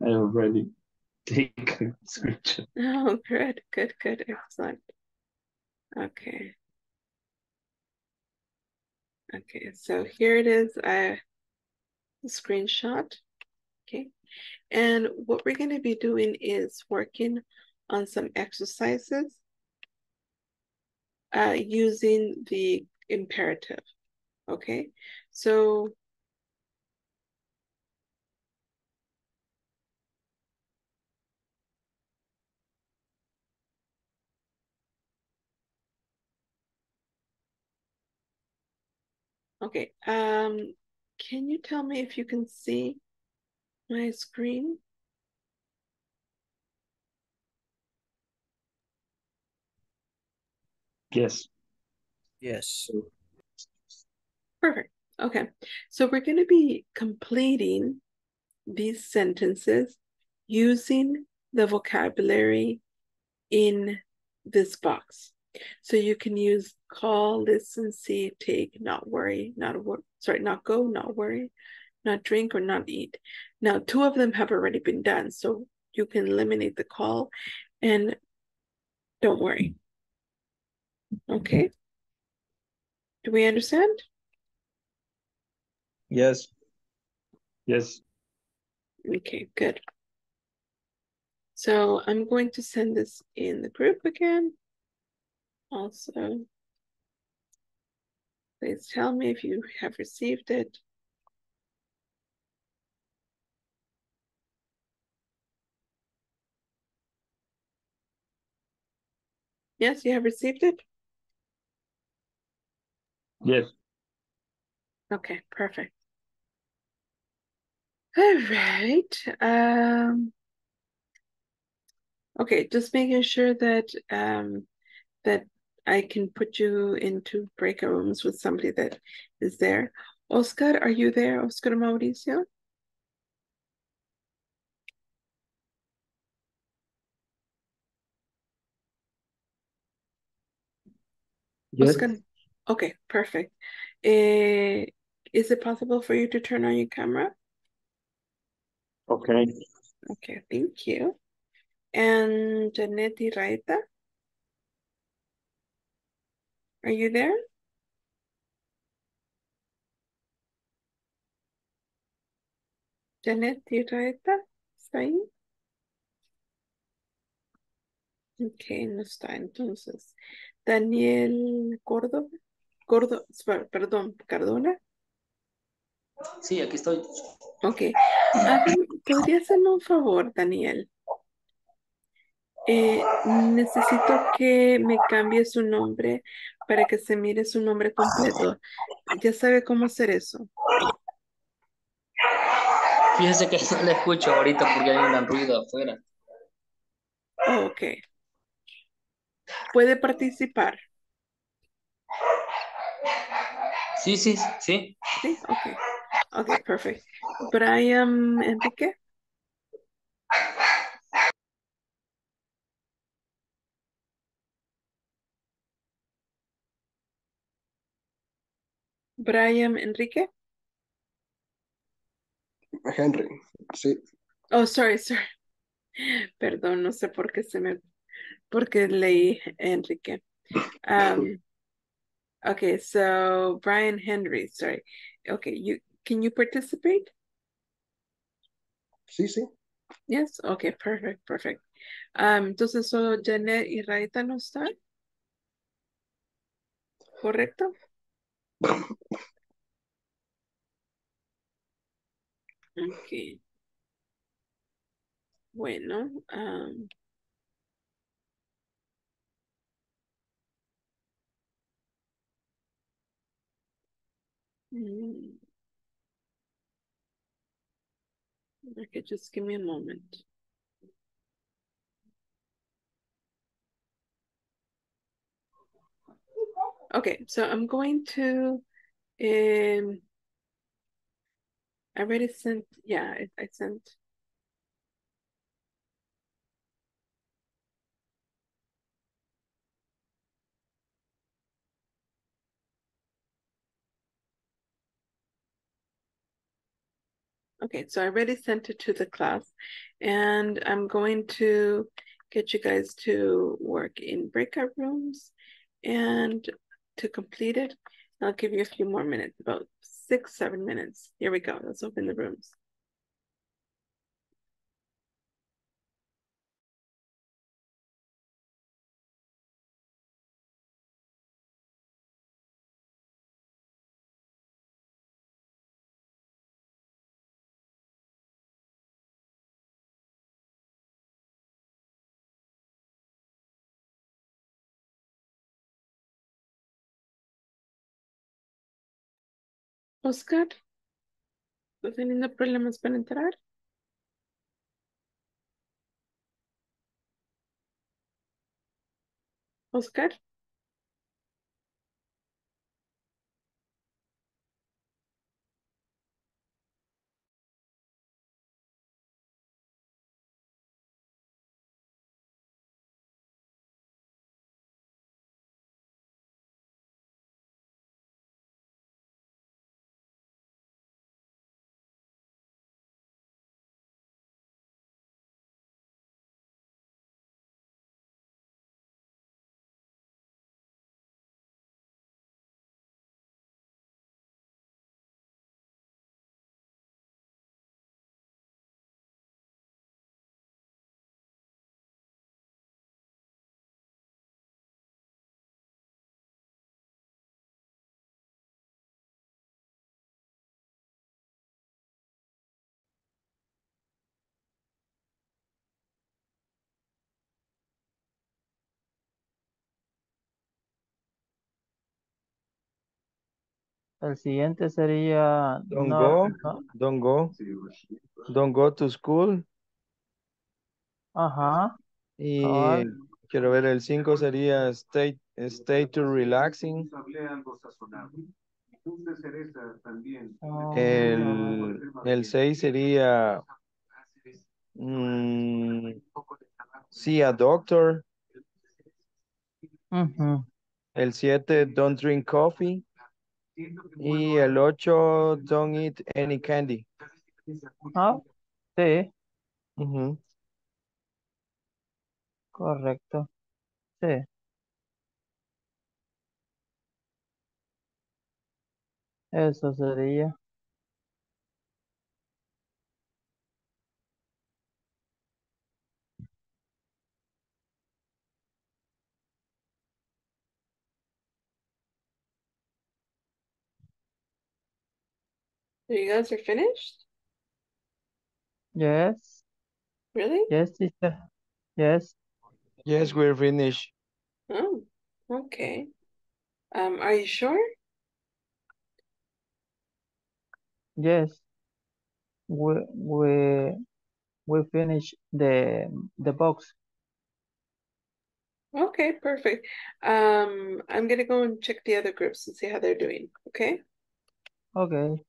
I already [LAUGHS] take a screenshot. Oh, good, good, good, excellent. Okay. Okay, so here it is, a screenshot. Okay, and what we're going to be doing is working on some exercises uh, using the imperative. Okay, so Okay, um, can you tell me if you can see my screen? Yes. Yes. Perfect. Okay, so we're going to be completing these sentences using the vocabulary in this box. So you can use call, listen, see, take, not worry, not worry, sorry, not go, not worry, not drink, or not eat. Now, two of them have already been done, so you can eliminate the call and don't worry. Okay. Do we understand? Yes. Yes. Okay, good. So I'm going to send this in the group again. Also, please tell me if you have received it. Yes, you have received it? Yes. Okay, perfect. All right. Um, okay, just making sure that um, that I can put you into breakout rooms with somebody that is there. Oscar, are you there, Oscar Mauricio? Yes. Oscar? Okay, perfect. Uh, is it possible for you to turn on your camera? Okay. Okay, thank you. And Janet Iraheta? Are you there? Janet Iraheta, ¿está? Ok, no está entonces. Daniel Córdoba, Gordo, per- perdón, Cardona. Sí, aquí estoy. Ok. Ah, ¿Podría hacerme un favor, Daniel? Eh, necesito que me cambie su nombre para que se mire su nombre completo. ¿Ya sabe cómo hacer eso? Fíjese que [LAUGHS] no le escucho ahorita porque hay un gran ruido afuera. Oh, ok. ¿Puede participar? Sí, sí, sí. Sí, ok. Ok, perfect. Brian Enrique. Brian Enrique. Henry, sí. Oh, sorry, sorry. Perdón, no sé por qué se me, porque leí Enrique. Um, okay, so Brian Henry, sorry. Okay, you can you participate? Sí, sí. Yes, okay, perfect, perfect. Um, entonces solo Janet y Raita no están. ¿Correcto? Okay. Bueno, um, mm, okay, just give me a moment. Okay, so I'm going to um I already sent yeah, I, I sent Okay, so I already sent it to the class and I'm going to get you guys to work in breakout rooms and to complete it, I'll give you a few more minutes, about six, seven minutes. Here we go. Let's open the rooms. Oscar, ¿estás teniendo problemas para entrar? Oscar? El siguiente sería Don't no, go, no, don't go, don't go to school. ajá, Y quiero ver, el 5 sería stay, stay to relaxing. El, el 6 sería mm, see a doctor. El 7, don't drink coffee. Y el 8, don't eat any candy. Ah, sí, Ujú. correcto. Sí. Eso sería. So you guys are finished? Yes, Really? yes, teacher. Yes, Yes, we're finished. Oh, okay. Um, are you sure? yes. We we we finish the the box. Okay, perfect. Um, I'm gonna go and check the other groups and see how they're doing, okay? Okay.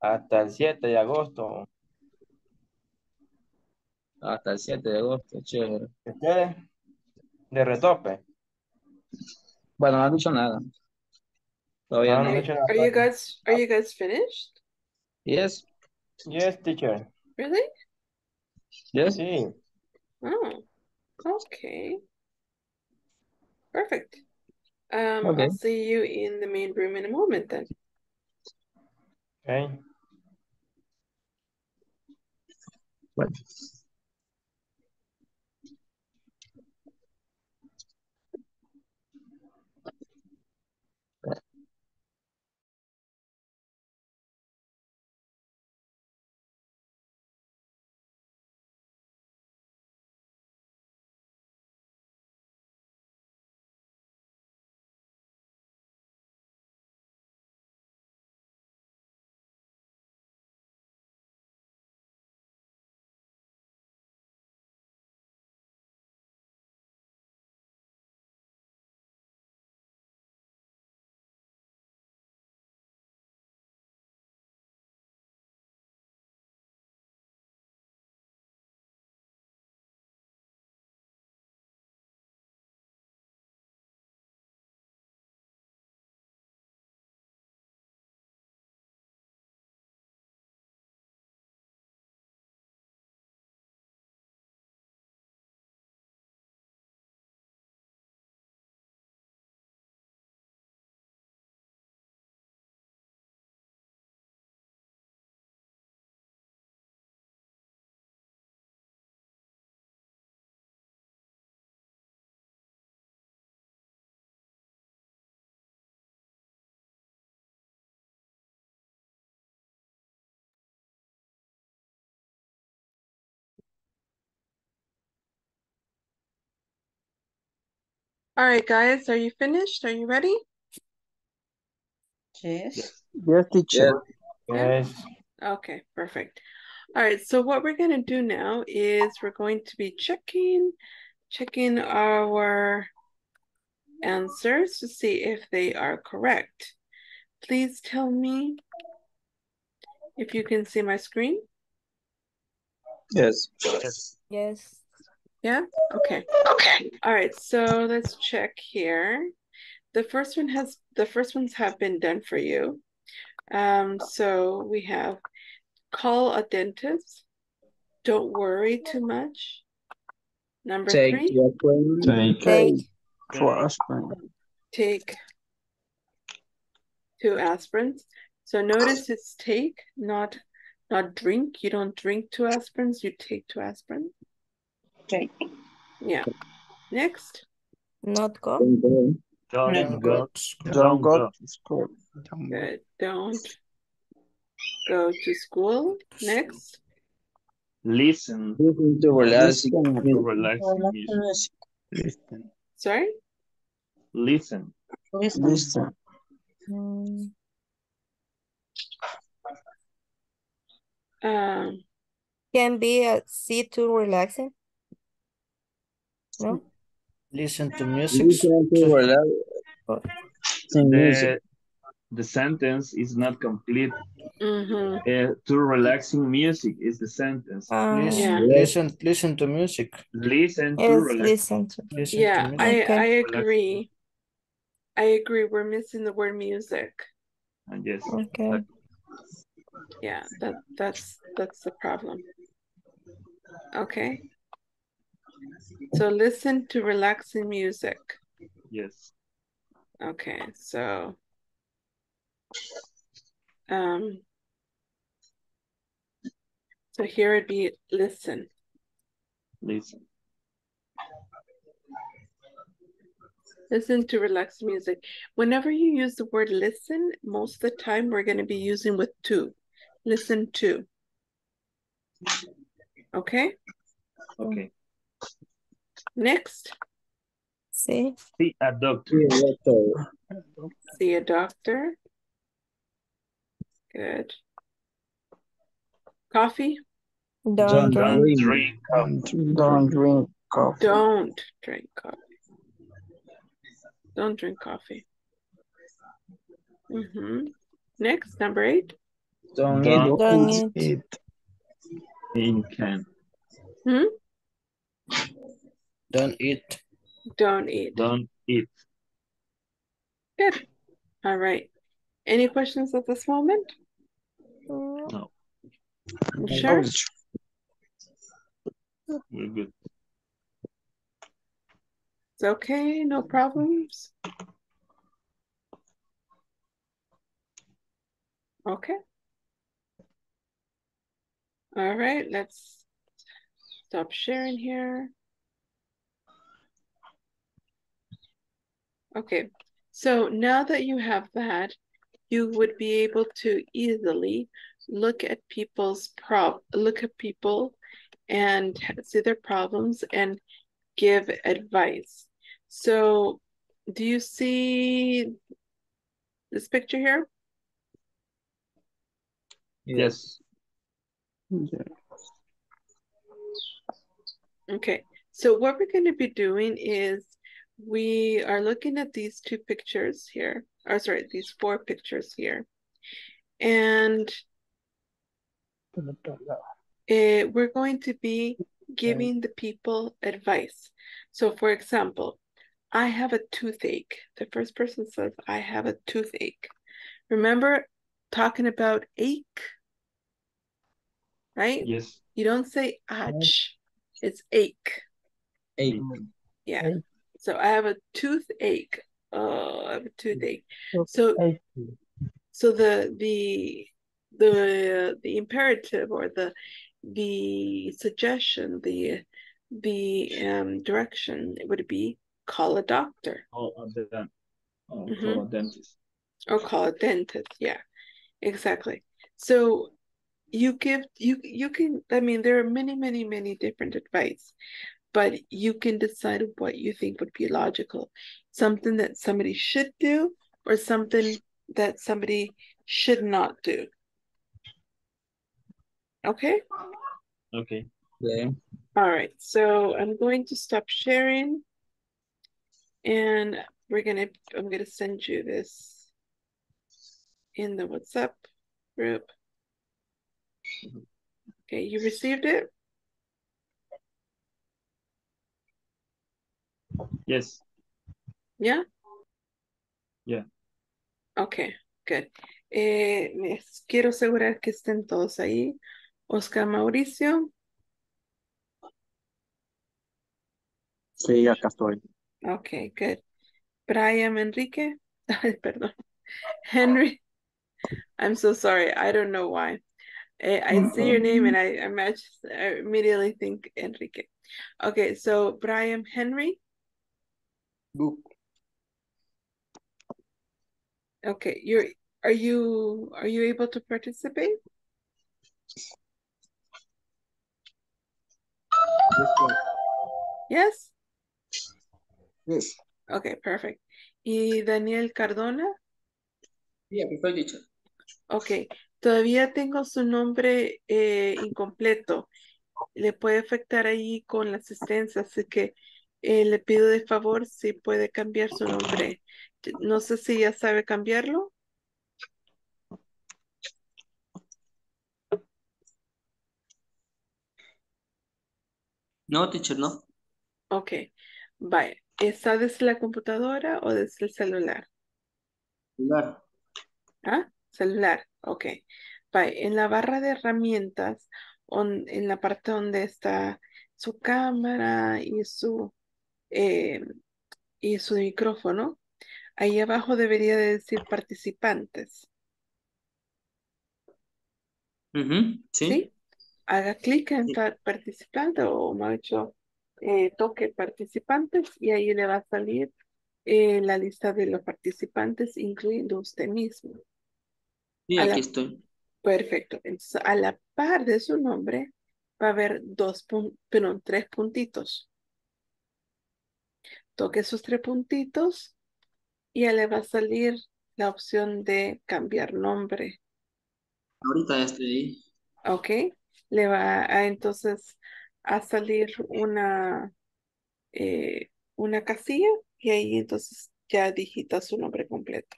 Hasta el 7 de agosto. Hasta el 7 de agosto, chévere. ¿Ustedes? De retope. Bueno, no han dicho nada. Todavía no. no Are, he hecho nada. are you guys are you guys finished? Yes, Yes, teacher. Really? yes. Sí. Oh, okay. Perfect. Um, Okay. I'll see you in the main room in a moment then. Okay. Bueno. All right, guys, are you finished? Are you ready? Yes. Yes, teacher. Yes. Okay, perfect. All right, so what we're gonna do now is we're going to be checking, checking our answers to see if they are correct. Please tell me if you can see my screen. Yes. Yes. Yeah, okay. Okay. All right, so let's check here. The first one has the first ones have been done for you. Um, so we have call a dentist. Don't worry too much. Number Take three, your friend. Take. Take. For aspirin. take two aspirins. So notice it's take, not not drink. You don't drink two aspirins, you take two aspirins. Take. Yeah. Next, Not go. Don't Don't go. go to school. Don't go. to school. Don't go to school. Next, Listen Listen to relaxing music. relaxing music. Listen. sorry. Listen. Listen. Mm, Um, Can be a C to relaxing. No. Listen to music. Listen to relaxing music. The, the sentence is not complete. Mhm. Uh, to relaxing music is the sentence. Ah, Please Yeah. Listen, listen to music. listen to yes, relax. listen to. Listen Yeah, to music. I Okay. I agree. I agree. We're missing the word music. Uh, yes. Okay. Yeah, that that's that's the problem. Okay. So listen to relaxing music. Yes. Okay, so um so here it'd be listen. Listen. Listen to relaxed music. Whenever you use the word listen, most of the time we're going to be using with to. Listen to. Okay, Okay. Next, See? See a doctor. Sí, doctor. see a doctor. Good. Coffee? Don't Don't drink. Don't drink. drink coffee. Don't drink coffee. Don't drink coffee. Don't drink coffee. Mm-hmm. Next, number eight. Don't, Don't Don't eat. eat. In can. Hmm? Don't eat. Don't eat. Don't eat. Good. All right. Any questions at this moment? No. You Sure. We're good. It's okay. No problems. Okay. All right. Let's stop sharing here. Okay. So now that you have that, you would be able to easily look at people's prob look at people and see their problems and give advice. So do you see this picture here? Yes. Okay, so what we're going to be doing is we are looking at these two pictures here, or sorry, these four pictures here. And eh, we're going to be giving the people advice. So for example, I have a toothache. The first person says, I have a toothache. Remember talking about ache, right? Yes. You don't say ach, it's ache. Eight. Yeah. So I have a toothache. Oh, I have a toothache. So so the the the the imperative or the the suggestion, the the um direction would be call a doctor Oh, a dent. Oh, Mhm. call a dentist. or call a dentist. Yeah, exactly. So you give you you can I mean there are many many many different advice, but you can decide what you think would be logical, something that somebody should do or something that somebody should not do. Okay. Okay. Okay. All right, so I'm going to stop sharing. And we're gonna, I'm gonna send you this in the WhatsApp group. Okay, you received it? Yes. Yeah? Yeah. Okay, good. Eh, me quiero asegurar que estén todos ahí. Oscar Mauricio, Sí, acá estoy. okay, good. Brian Enrique, [LAUGHS] Ay, perdón. Henry, I'm so sorry, I don't know why. Eh, I see your name and I, I match, I immediately think Enrique. Okay, so Brian Henry, Book. okay, you're, are you, are you able to participate? Yes. Yes? Okay, perfect. Y Daniel Cardona, estoy, teacher. ok, todavía tengo su nombre eh, incompleto. Le puede afectar ahí con la asistencia, así que eh, le pido de favor si puede cambiar su nombre. No sé si ya sabe cambiarlo. No, teacher, no. Ok, vaya. ¿Está desde la computadora o desde el celular? Celular. ¿Ah? Celular, ok. Vaya, en la barra de herramientas, on, en la parte donde está su cámara y su eh, y su micrófono, ahí abajo debería de decir participantes. Sí. ¿Sí? Haga clic en Sí. pa- participante o me ha hecho eh, toque participantes y ahí le va a salir eh, la lista de los participantes, incluyendo usted mismo. Sí, A aquí la- estoy. perfecto. Entonces, a la par de su nombre va a haber dos puntos, perdón, tres puntitos. Toque esos tres puntitos y ya le va a salir la opción de cambiar nombre. Ahorita ya estoy ahí. ¿Ok? Le va a entonces a salir una, eh, una casilla y ahí entonces ya digita su nombre completo.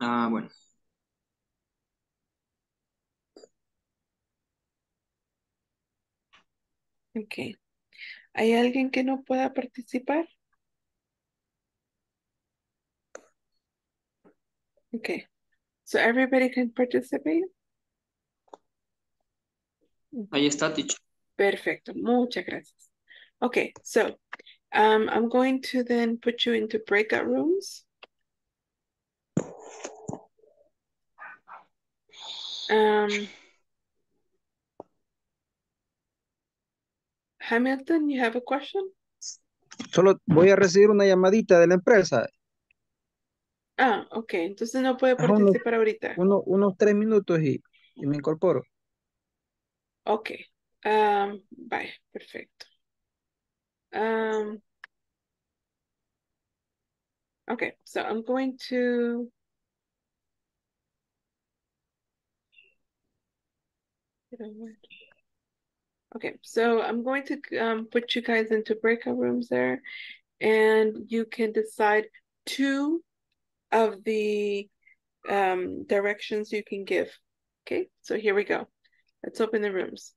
Ah, bueno. Ok. ¿Hay alguien que no pueda participar? Okay. So everybody can participate? Ahí está, teacher. Perfecto. Muchas gracias. Okay, so um, I'm going to then put you into breakout rooms. Um, Hamilton, you have a question? Solo voy a recibir una llamadita de la empresa. Ah, ok. Entonces no puede participar ahorita. Uno, unos tres minutos y, y me incorporo. Ok. Um, vaya, perfecto. Um, okay, so I'm going to Okay, so I'm going to um, put you guys into breakout rooms there, and you can decide two of the um, directions you can give. Okay, so here we go. Let's open the rooms.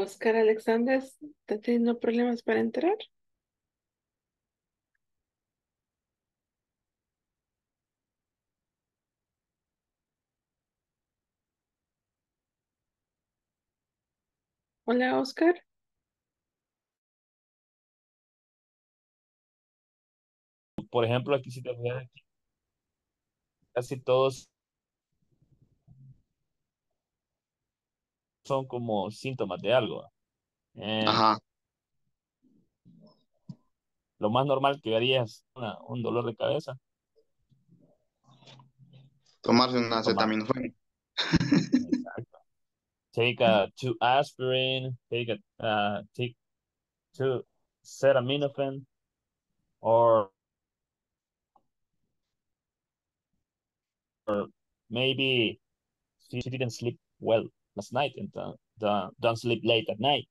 Oscar Alexander, ¿está teniendo problemas para entrar? Hola, Oscar. Por ejemplo, aquí si te fijas casi todos son como síntomas de algo. Eh, Ajá. lo más normal que haría es una- un dolor de cabeza. Tomarse una acetaminofén. Exacto. Take a two aspirin, take a uh, take two acetaminophen, or or maybe she didn't sleep well last night and uh, don't, don't sleep late at night.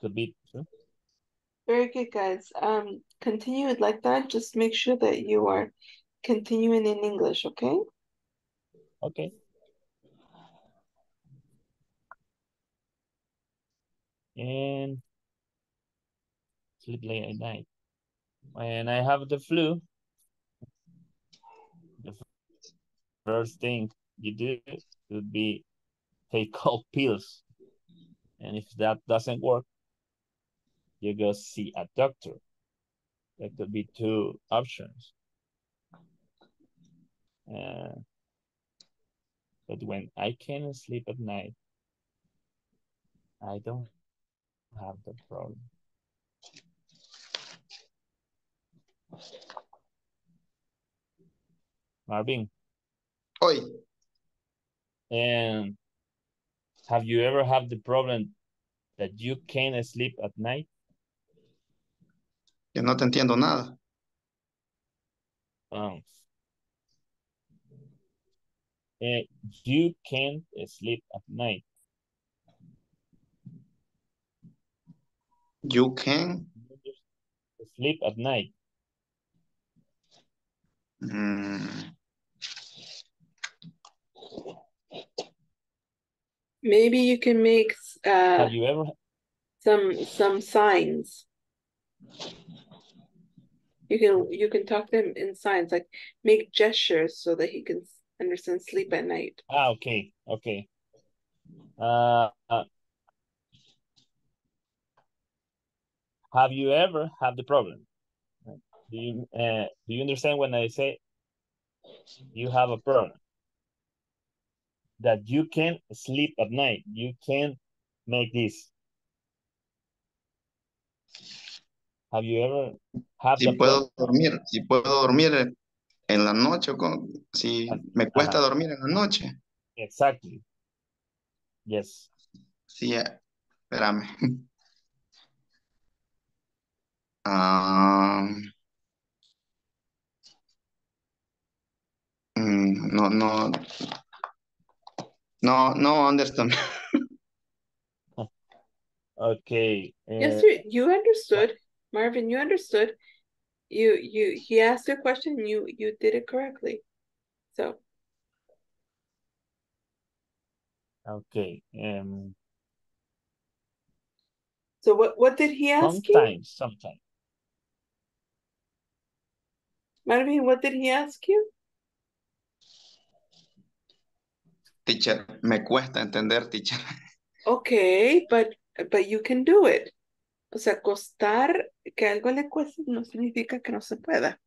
Could be true. Very good, guys. Um, continue it like that. Just make sure that you are continuing in English, okay? Okay. And sleep late at night. When I have the flu, the first thing you do would be take [LAUGHS] cold pills. And if that doesn't work, you go see a doctor. That could be two options. Uh, but when I can sleep at night, I don't have the problem. Marvin, Hoy. and Have you ever had the problem that you can't sleep at night? Que no te entiendo nada. Um, eh, you can't sleep at night. You can. Sleep at night. mm, Maybe you can make uh Have you ever some some signs. You can you can talk to him in signs, like make gestures so that he can understand sleep at night. Ah, okay, okay. Uh, uh, have you ever had the problem? Do you uh, do you understand when I say you have a problem? That you can't sleep at night. You can't make this. Have you ever had Si puedo dormir, si puedo dormir en la noche, con- si me cuesta Ajá. dormir en la noche. Exactly. Yes. Sí, eh, espérame. [LAUGHS] Ah, mm, no, no, no, no understand. [LAUGHS] Okay. Yes, uh, you you understood, Marvin, you understood. You you he asked a question, you you did it correctly. So okay. Um, so what what did he ask you? sometimes, sometimes. Marvin, what did he ask you? Teacher, me cuesta entender, teacher. [LAUGHS] Okay, but but you can do it. O sea, costar que algo le cueste no significa que no se pueda,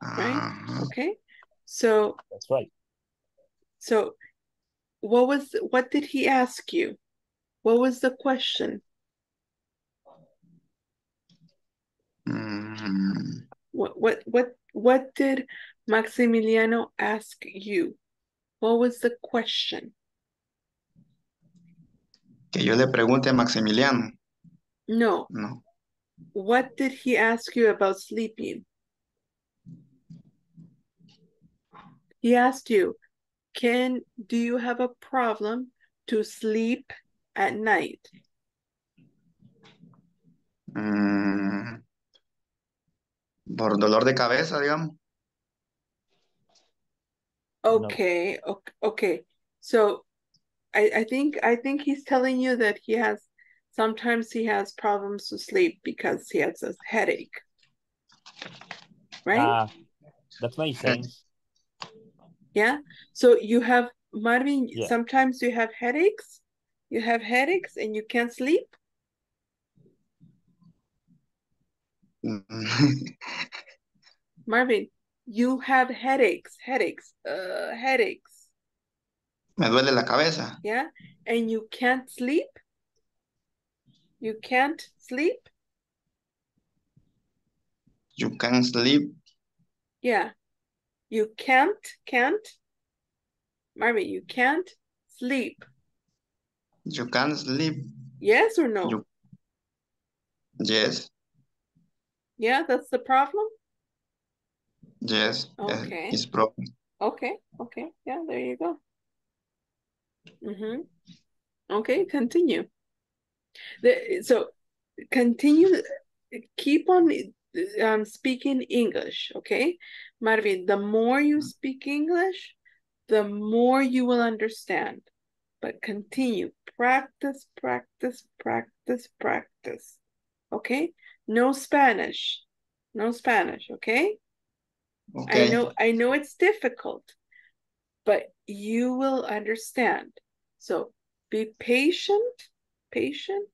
right? Ajá. Okay. So That's right. so what was what did he ask you? What was the question? Mm, What what what what did Maximiliano ask you? What was the question? que yo le pregunte a Maximiliano. No. No. What did he ask you about sleeping? He asked you, can do you have a problem to sleep at night? Mm, por dolor de cabeza, digamos. Okay, okay, okay. So I, I think I think he's telling you that he has sometimes he has problems to sleep because he has a headache. Right? Ah, that makes sense. Yeah. So you have Marvin, Yeah. sometimes you have headaches. You have headaches and you can't sleep. [LAUGHS] Marvin, you have headaches, headaches, uh, headaches. Me duele la cabeza. Yeah. And you can't sleep. You can't sleep. You can't sleep. Yeah. You can't, can't. Marvin, you can't sleep. You can't sleep. Yes or no? You- Yes. Yeah, that's the problem. Yes. Okay. It's broken. Okay, okay, yeah, there you go. Mm-hmm. Okay, continue. The, so continue, keep on um, speaking English, okay? Marvin, the more you speak English, the more you will understand. But continue, practice, practice, practice, practice. Okay? No Spanish. No Spanish, okay? I know I know it's difficult, but you will understand. So be patient, patient,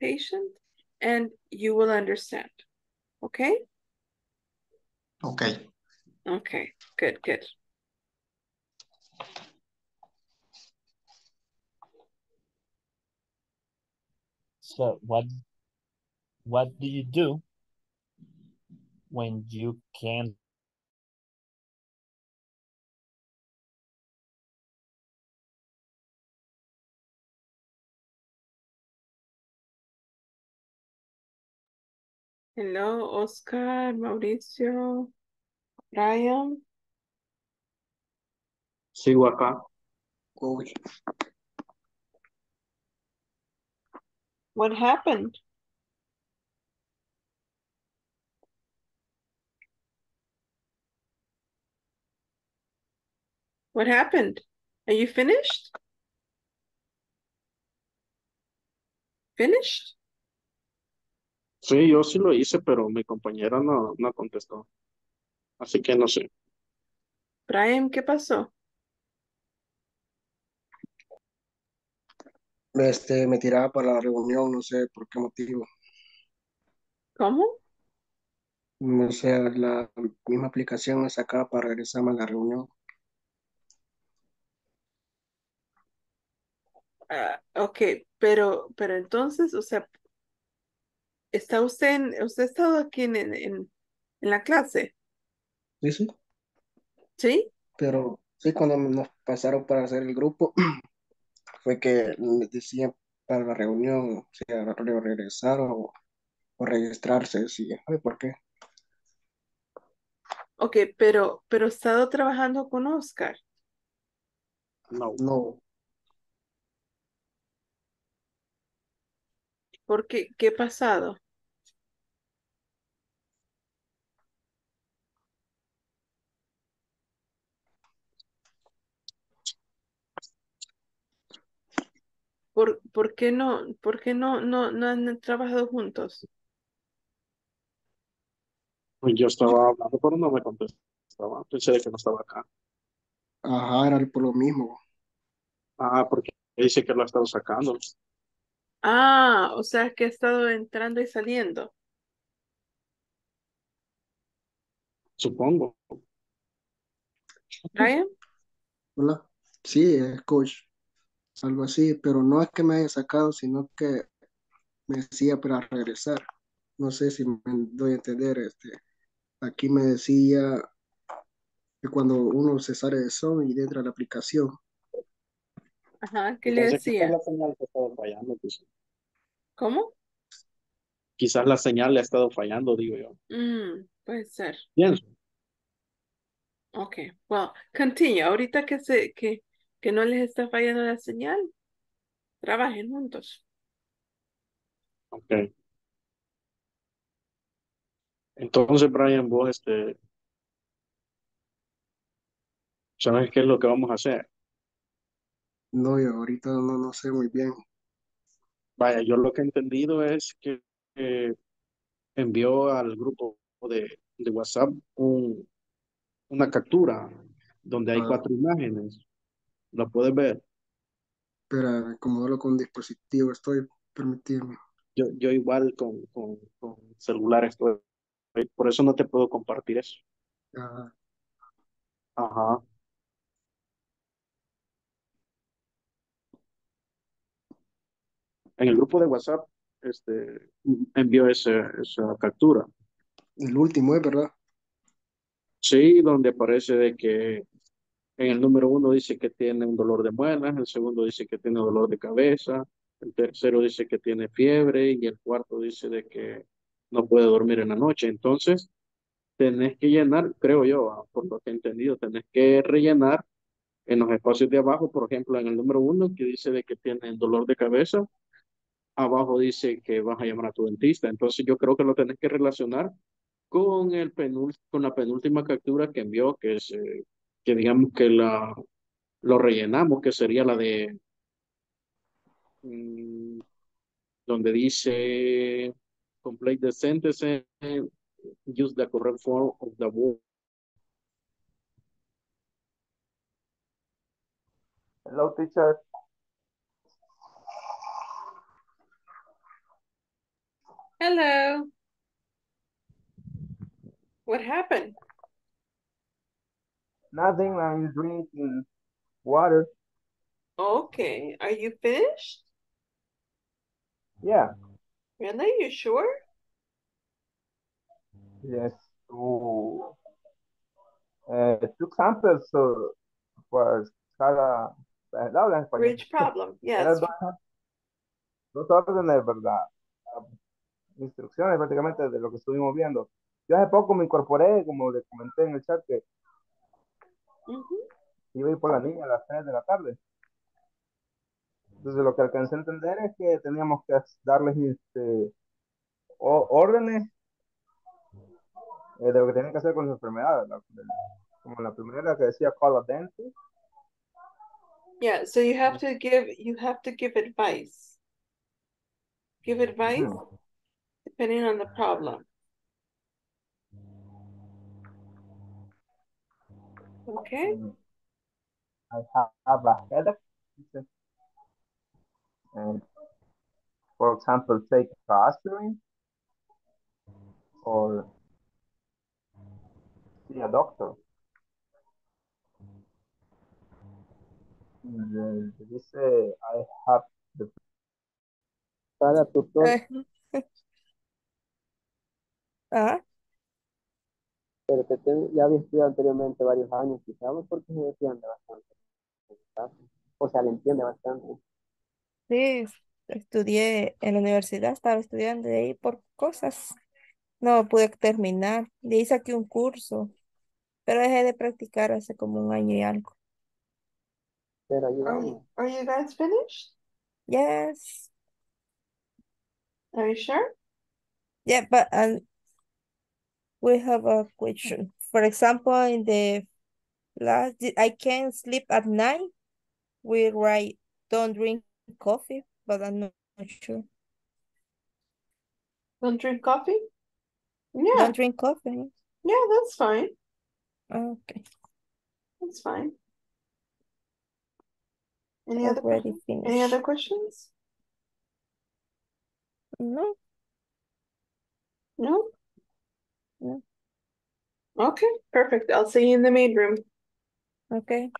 patient, and you will understand. Okay? Okay. Okay, good, good. So what what do you do when you can Hello, Oscar, Mauricio, Brian. Sigo acá. What happened? What happened? Are you finished? Finished? Sí, yo sí lo hice, pero mi compañera no, no contestó. Así que no sé. Brian, ¿qué pasó? Este, me tiraba para la reunión, no sé por qué motivo. ¿Cómo? No sé, la misma aplicación me sacaba para regresarme a la reunión. Ah, ok, pero, pero entonces, o sea, ¿está usted en, usted ha estado aquí en, en, en la clase? Sí, sí. ¿Sí? Pero sí, cuando nos pasaron para hacer el grupo, [CLEARS THROAT] fue que me decían para la reunión, o sea, re- regresar o, o registrarse, decía. Ay, ¿por qué? Ok, pero, pero he estado trabajando con Oscar. No. No, ¿Por qué? ¿Qué ha pasado? ¿Por, por qué no, por qué no, no, no han trabajado juntos? Pues yo estaba hablando, pero no me contestaba. Pensé que no estaba acá. ajá, era por lo mismo. Ah, porque dice que lo ha estado sacando. Ah, o sea que ha estado entrando y saliendo. Supongo. Brian, Hola. Sí, es coach, algo así, pero no es que me haya sacado, sino que me decía para regresar. No sé si me doy a entender, este, aquí me decía que cuando uno se sale de Zoom y entra a la aplicación, ajá, ¿qué le Entonces quizás decía? la señal le ha estado fallando. ¿Cómo? Quizás la señal le ha estado fallando, digo yo. Mm, puede ser. Pienso. Ok, well, continue. Ahorita que se, que, que no les está fallando la señal, trabajen juntos. Ok. Entonces, Brian, vos, este, ¿sabes qué es lo que vamos a hacer? No, yo ahorita no, no sé muy bien. Vaya, yo lo que he entendido es que eh, envió al grupo de, de WhatsApp un, una captura donde hay Ah, cuatro imágenes. ¿La puedes ver? pero acomodarlo con dispositivo, estoy permitiendo. Yo, yo igual con, con, con celular estoy, por eso no te puedo compartir eso. Ah, Ajá. En el grupo de WhatsApp, este, envió ese, esa captura. el último es, ¿verdad? Sí, donde aparece de que en el número uno dice que tiene un dolor de muelas, el segundo dice que tiene dolor de cabeza, el tercero dice que tiene fiebre y el cuarto dice de que no puede dormir en la noche. Entonces, tenés que llenar, creo yo, ah, por lo que he entendido, tenés que rellenar en los espacios de abajo, por ejemplo, en el número uno que dice de que tiene dolor de cabeza, abajo dice que vas a llamar a tu dentista. Entonces, yo creo que lo tenés que relacionar con el con la penúltima captura que envió, que es eh, que digamos que la lo rellenamos, que sería la de mm, donde dice complete the sentence and use the correct form of the word. Hello, teacher. Hello. What happened? Nothing. I'm drinking water. Okay, are you finished? Yeah. Really? You sure? Yes. To uh, two examples so, for cada. eh, habla en español. Bridge problem. [LAUGHS] Yes. Dos, dos órdenes, ¿verdad? Instrucciones prácticamente de lo que estuvimos viendo. Yo hace poco me incorporé, como le comenté en el chat, que iba a ir por la niña a las 3 de la tarde. Entonces lo que alcancé a entender es que teníamos que darles este, órdenes eh, de lo que tienen que hacer con sus enfermedades. como la primera que decía call a dentist. Yeah, so you have to give you have to give advice. Give advice depending on the problem. Okay. I have a headache. And for example, take aspirin or see a doctor. Dice, uh, I have the... Para tutor. [LAUGHS] Ah. Pero que te, ya había estudiado anteriormente varios años, quizás, porque se defiende bastante. O sea, le entiende bastante. Sí, estudié en la universidad, estaba estudiando de ahí por cosas. No pude terminar. De ahí saqué un curso, pero dejé de practicar hace como un año y algo. Pero Are you, are you guys finished? Yes. Are you sure? Yeah, but um, we have a question. For example, in the last, I can't sleep at night. We write, don't drink coffee, but I'm not sure. Don't drink coffee? Yeah, Don't drink coffee. yeah, that's fine. Okay, That's fine. Any other already questions? finished. Any other questions? No, No? No. Okay, perfect. I'll see you in the main room. okay.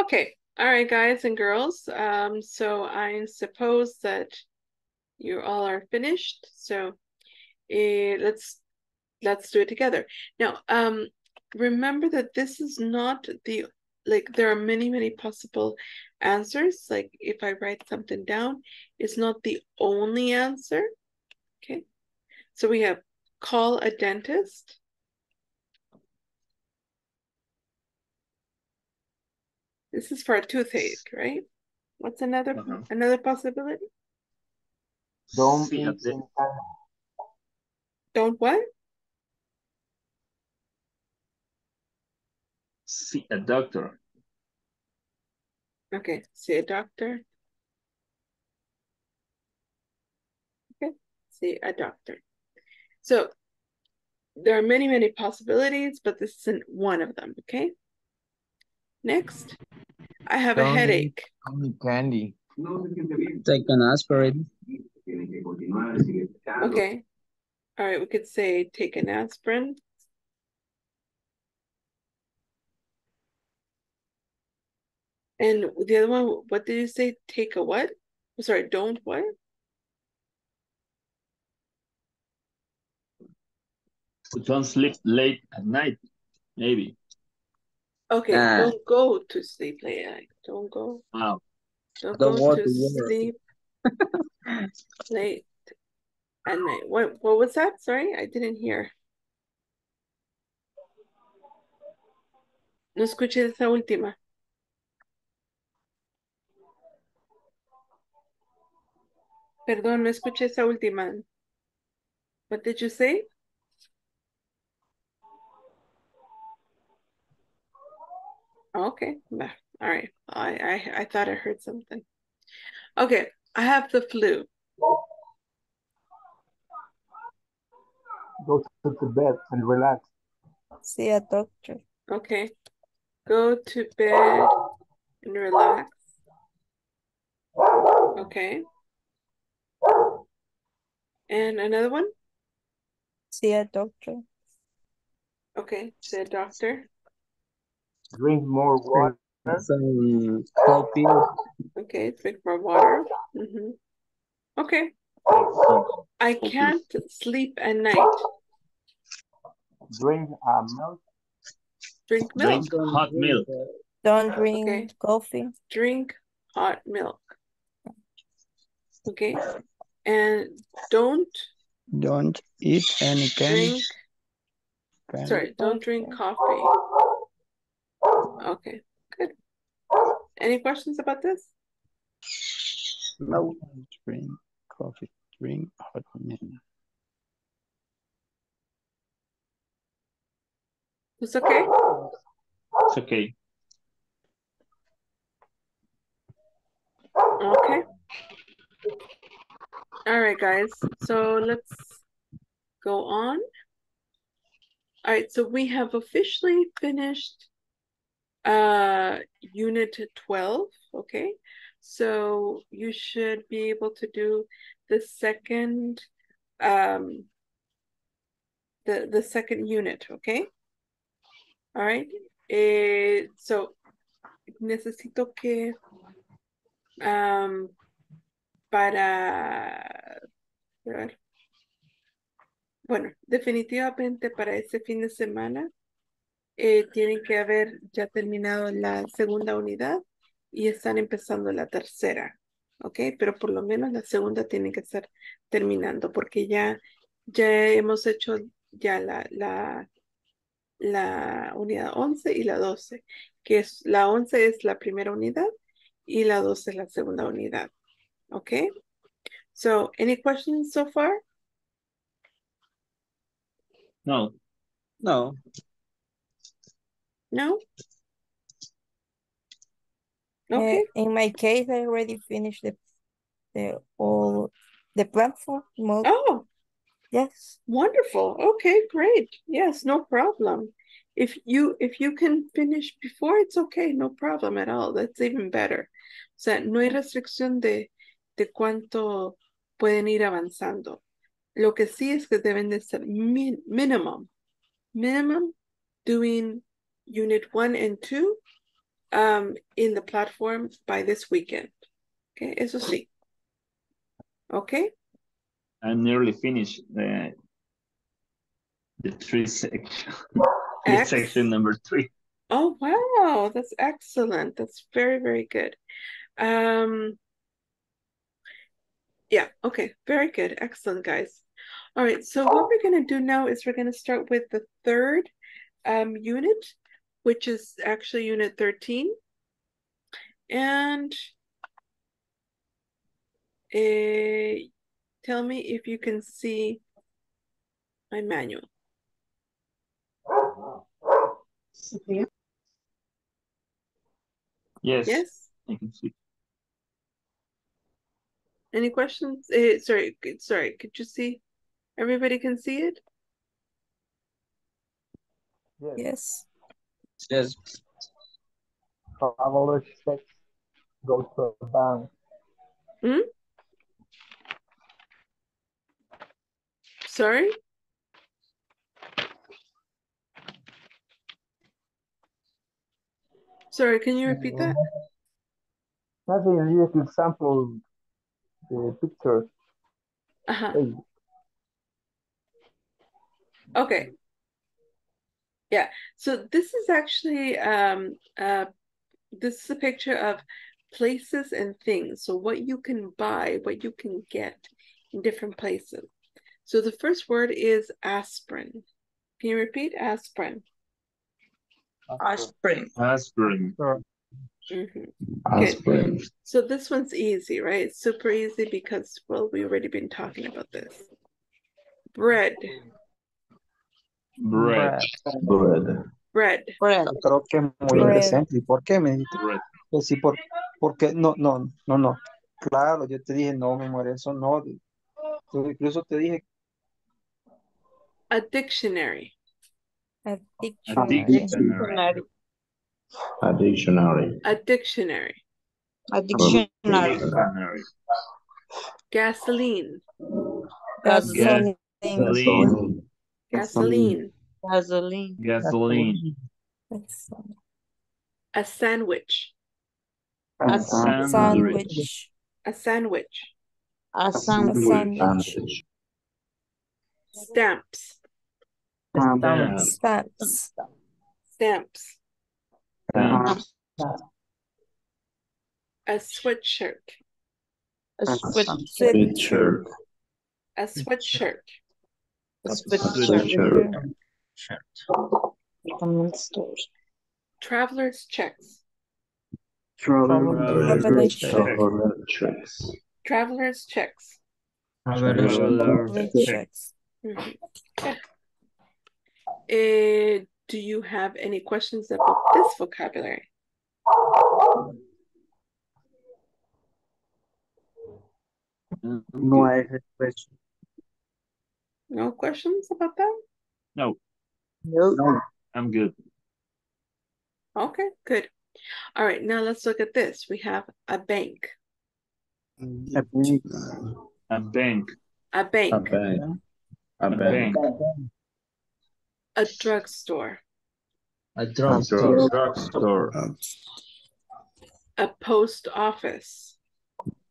Okay, all right, guys and girls. Um, so I suppose that you all are finished. So eh, let's let's do it together. Now, um, remember that this is not the like there are many, many possible answers. Like if I write something down, it's not the only answer. Okay. So we have call a dentist. This is for a toothache, right? What's another Uh-huh. another possibility? Don't be eat a de- any kind Don't what? See a doctor. Okay, see a doctor. Okay, see a doctor. So there are many, many possibilities, but this isn't one of them, okay? Next, I have a Don't eat headache. any candy. Take an aspirin. Okay. All right, we could say take an aspirin. And the other one, what did you say? Take a what? I'm Sorry, don't what? Don't sleep late at night, maybe. Okay, Ah. don't go to sleep late. Don't go. Wow. Don't Don't go to to sleep [LAUGHS] late at night. What what was that? Sorry, I didn't hear. No escuché esa última. Perdón, no escuché esa última. What did you say? Okay, all right. I, I I thought I heard something. Okay, I have the flu. Go to, to bed and relax. See a doctor. Okay. Go to bed and relax. Okay. And another one? See a doctor. Okay, see a doctor. Drink more water. Some cold pills. Okay, drink more water. hmm Okay. I can't sleep at night. Drink uh, milk. Drink milk. Drink hot milk. Don't drink Okay. coffee. Drink hot milk. Okay. And don't Don't eat any candy. drink, candy. sorry, don't drink coffee. Okay, good. Any questions about this? No. Drink coffee. Drink hot milk. It's okay? It's okay. Okay. All right, guys. So let's go on. All right, so we have officially finished uh unit 12, okay? So you should be able to do the second um the the second unit, okay? All right. Eh, so necesito que um, para, bueno, definitivamente para ese fin de semana eh, tienen que haber ya terminado la segunda unidad y están empezando la tercera, ¿ok? Pero por lo menos la segunda tiene que estar terminando porque ya, ya hemos hecho ya la, la, la unidad 11 y la 12, que es la 11 es la primera unidad y la 12 es la segunda unidad. Okay? So, any questions so far? No. No. No? Uh, Okay. in my case, I already finished the the all the platform mode. Oh, Yes. wonderful. Okay, great. Yes, no problem. If you if you can finish before, it's okay, no problem at all. That's even better. O sea, no hay restricción de, de cuánto pueden ir avanzando. Lo que sí es que deben de ser min minimum, minimum doing unit one and two um, in the platform by this weekend. Okay, eso sí. Okay, I'm nearly finished the the three section. [LAUGHS] section number three. Oh, wow, that's excellent. That's very, very good. Um, yeah, okay, very good. Excellent, guys. All right, so what we're going to do now is we're going to start with the third um, unit, which is actually unit 13. And uh, tell me if you can see my manual. Yes. Yes? I can see. Any questions? Eh, sorry, sorry, could you see? Everybody can see it? Yes. Yes. Traveler checks go to a bank. Hmm? Sorry? Sorry, can you repeat that? Nothing, I use example, the picture. Uh-huh. Hey, Okay. Yeah, so this is actually um uh this is a picture of places and things. So what you can buy, what you can get in different places. So the first word is aspirin. Can you repeat aspirin? Aspirin. Aspirin. Mhm. Aspirin. So this one's easy, right? It's super easy because well, we've already been talking about this. Bread, Bread. Bread. bread. Bread. Creo que es muy indecente. ¿Y por qué me dijiste? Bread. Pues sí, por, porque no, no, no, no. Claro, yo te dije, no, mi amor, eso no. Yo incluso te dije, A dictionary. A A dictionary. A dictionary. A dictionary. A dictionary. Dictionary. Gasoline. Gasoline. Gasoline. Gasoline. Gasoline. Gasoline. A sandwich. A Sandwich. A sandwich. A A sandwich. sandwich. Stamps. Stamps. Stamps. Stamps. Stamps. A sweatshirt. A sweatshirt. Sweatshirt. A sweatshirt. A Sweatshirt. Department. Traveler's checks. Traveler's checks. Traveler's checks. Traveler's checks. Okay. Eh, do you have any questions about this vocabulary? No, I have question. No questions about that? No, No. I'm good. Okay, good. All right, now let's look at this. We have a bank. A bank. A bank. A bank. A bank. A A bank. bank. A drugstore. A drugstore. A drugstore. Drugstore. A post office.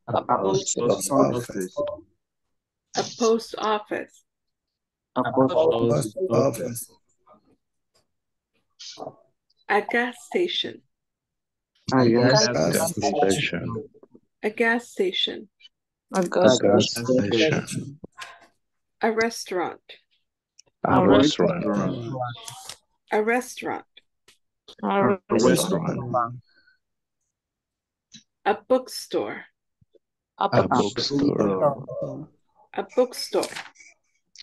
A post Post office. A post office. Post office. A gas station. A gas Gas station. station. A gas station. A A gas gas station. station. A restaurant. A restaurant. A restaurant. A A restaurant. restaurant. A bookstore. A A bookstore. bookstore. A bookstore.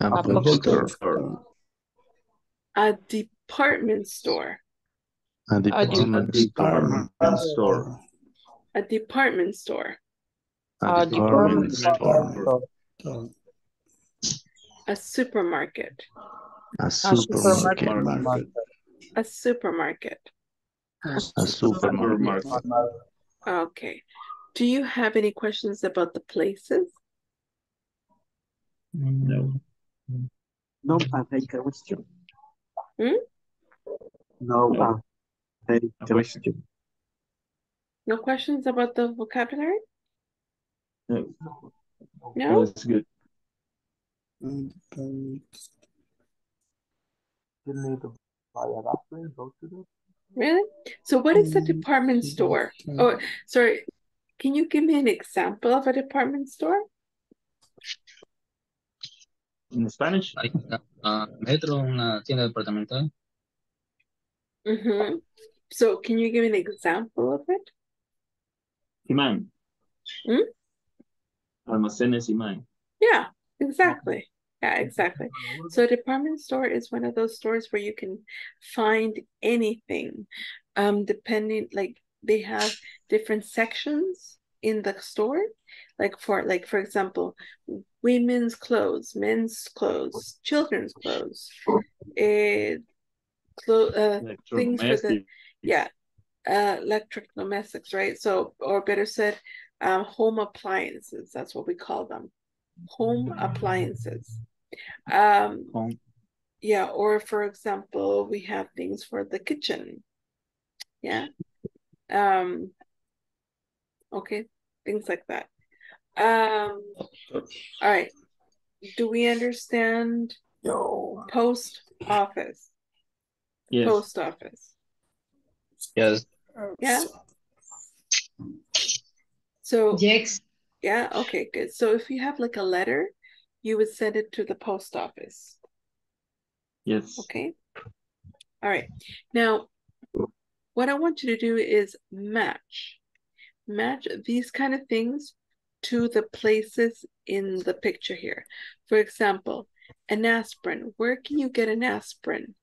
A A bookstore. Bookstore. A department store. A A department Department store. store. A department store. A A department department store. A supermarket. A supermarket. supermarket. A supermarket. A supermarket. Supermarket. Okay. Do you have any questions about the places? No. No, I take a question. Hmm? No, I take a question. No questions about the vocabulary? No. No? That's good. You need to buy a aspirin, go to the Really? So what is a department store? Oh, sorry. Can you give me an example of a department store? In Spanish? Hay ah, Metro, una tienda departamental. Mm-hmm. So can you give me an example of it? Simán. Hmm? Almacenes Simán. Yeah, exactly. Yeah, exactly. So a department store is one of those stores where you can find anything. Um, depending like they have different sections in the store. Like for like for example, women's clothes, men's clothes, children's clothes, eh, clo- uh, things for the yeah, uh, electric domestics, right? So, or better said, um, home appliances. That's what we call them, home appliances. Um, Home. yeah, or for example, we have things for the kitchen. Yeah. Um, okay, things like that. Um, all right. Do we understand no. post office? Yes. Post office. Yes. Yeah. So Yes. yeah, okay, good. So if you have like a letter, you would send it to the post office. Yes. Okay. All right. Now, what I want you to do is match. Match these kind of things to the places in the picture here. For example, an aspirin. Where can you get an aspirin?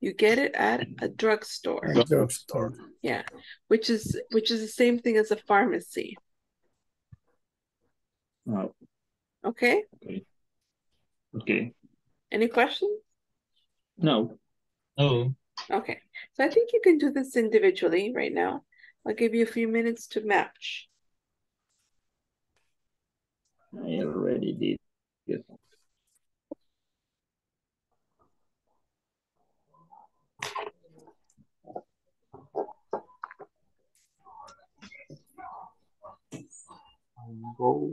You get it at a drugstore. Drugstore. Yeah, which is which is the same thing as a pharmacy. Oh, Okay. okay. Okay. Any questions? No. No. Okay, so I think you can do this individually right now. I'll give you a few minutes to match. I already did. Good. Go.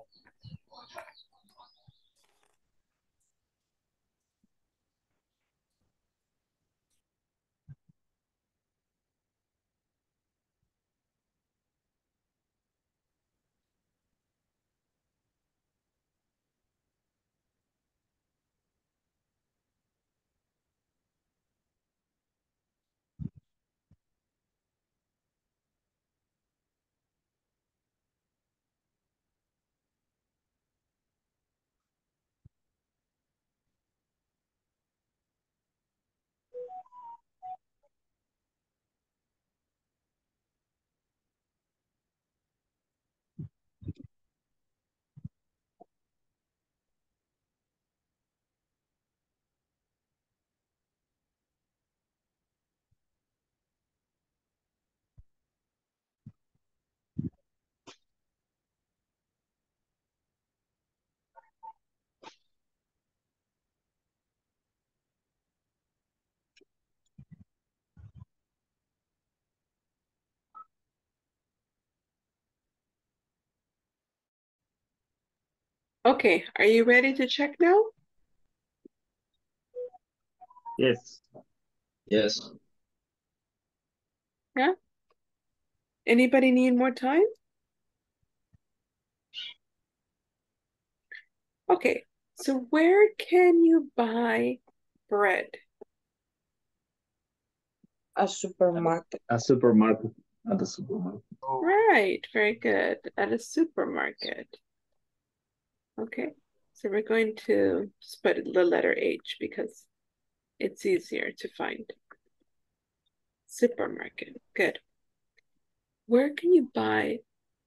Okay, are you ready to check now? Yes. Yes. Yeah? Anybody need more time? Okay, so where can you buy bread? A supermarket. A supermarket. At the supermarket. Right, very good. At a supermarket. Okay, so we're going to just put the letter H because it's easier to find. Supermarket, good. Where can you buy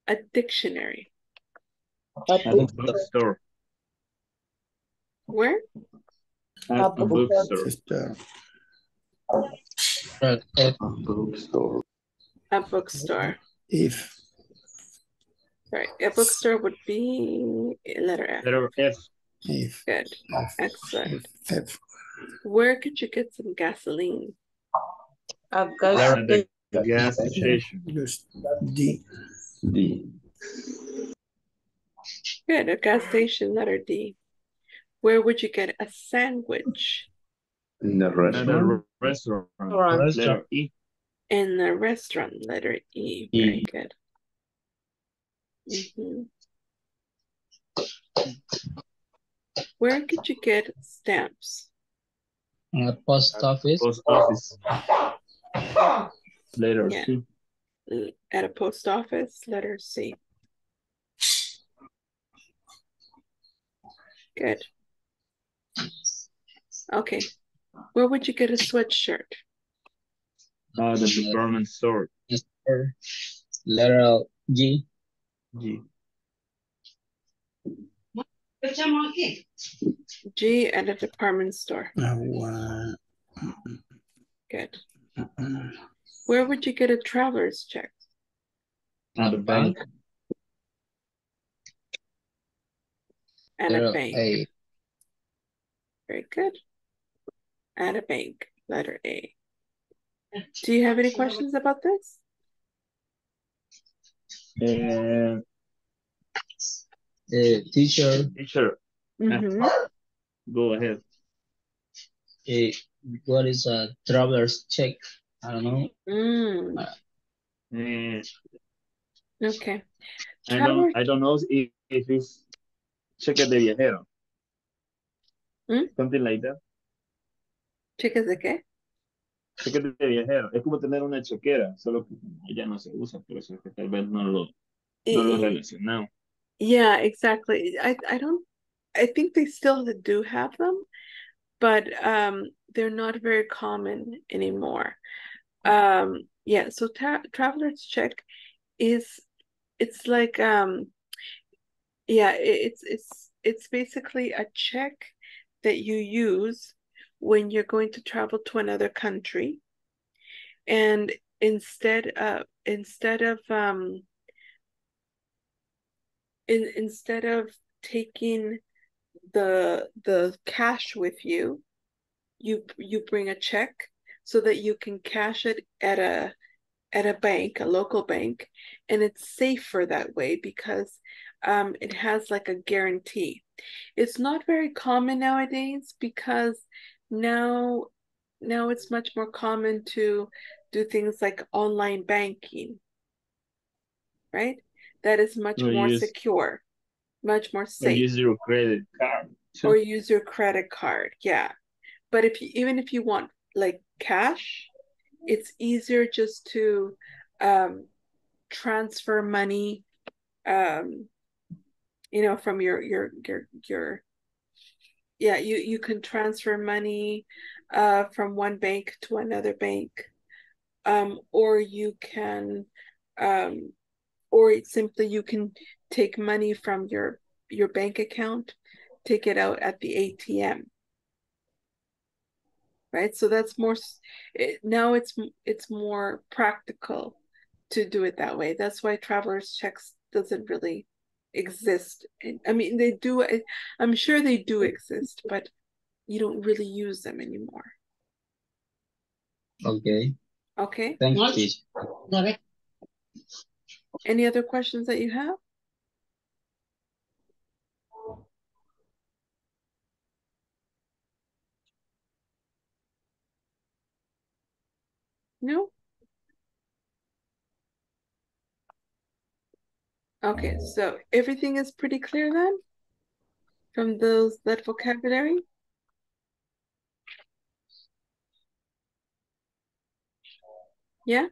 a dictionary? At the bookstore. Where? At A the bookstore. Sister. Right. F. Bookstore. A bookstore. If. Right, a bookstore would be letter F. Letter F. If. Good, F. excellent. F. Where could you get some gasoline? A gas At the station. gas station. Just D. D. Good, a gas station, letter D. Where would you get a sandwich? In the At restaurant. the restaurant. Restaurant. Letter E. In the restaurant, letter E. E. Very good. Mhm. Where could you get stamps? Uh, post office. Post office. Letter Yeah. C. L- At a post office, letter C. Good. Okay. Where would you get a sweatshirt? Uh, the department store. Or Letter G. G. G at a department store. Uh, Agua. Good. Uh-uh. Where would you get a traveler's check? At the bank. At Letter a uh, bank. A. Very good. At a bank, letter A. Do you have any questions about this? Uh, The teacher. teacher, Mm-hmm. go ahead. eh, what is a traveler's check? I don't know. Mm, Uh, okay. I Traveler, don't, I don't know if, if it's cheque de viajero. Hmm? Something like that. cheques de qué? Chequete de viajero. Es como tener una solo que ya no se usa, por eso es que tal vez no lo, no lo relacionamos. Yeah, exactly. I I don't I think they still do have them, but um they're not very common anymore. Um yeah, so tra traveler's check is it's like um yeah, it's it's it's basically a check that you use when you're going to travel to another country. And instead of instead of um in instead of taking the the cash with you, you you bring a check so that you can cash it at a at a bank, a local bank, and it's safer that way because um, it has like a guarantee. It's not very common nowadays because now now it's much more common to do things like online banking, right? That is much Or more use- secure, much more Or safe use your credit card. or use your credit card yeah but if you even if you want like cash it's easier just to um transfer money um you know from your your your your yeah you you can transfer money uh from one bank to another bank. Um or you can um or simply you can take money from your your bank account take it out at the ATM right? So that's more it, now it's it's more practical to do it that way. That's why travelers checks doesn't really exist I mean they do I- I'm sure they do exist but you don't really use them anymore Okay. okay Thank you, teacher. any other questions that you have No? Okay, so everything is pretty clear then? From those, that vocabulary? Yeah?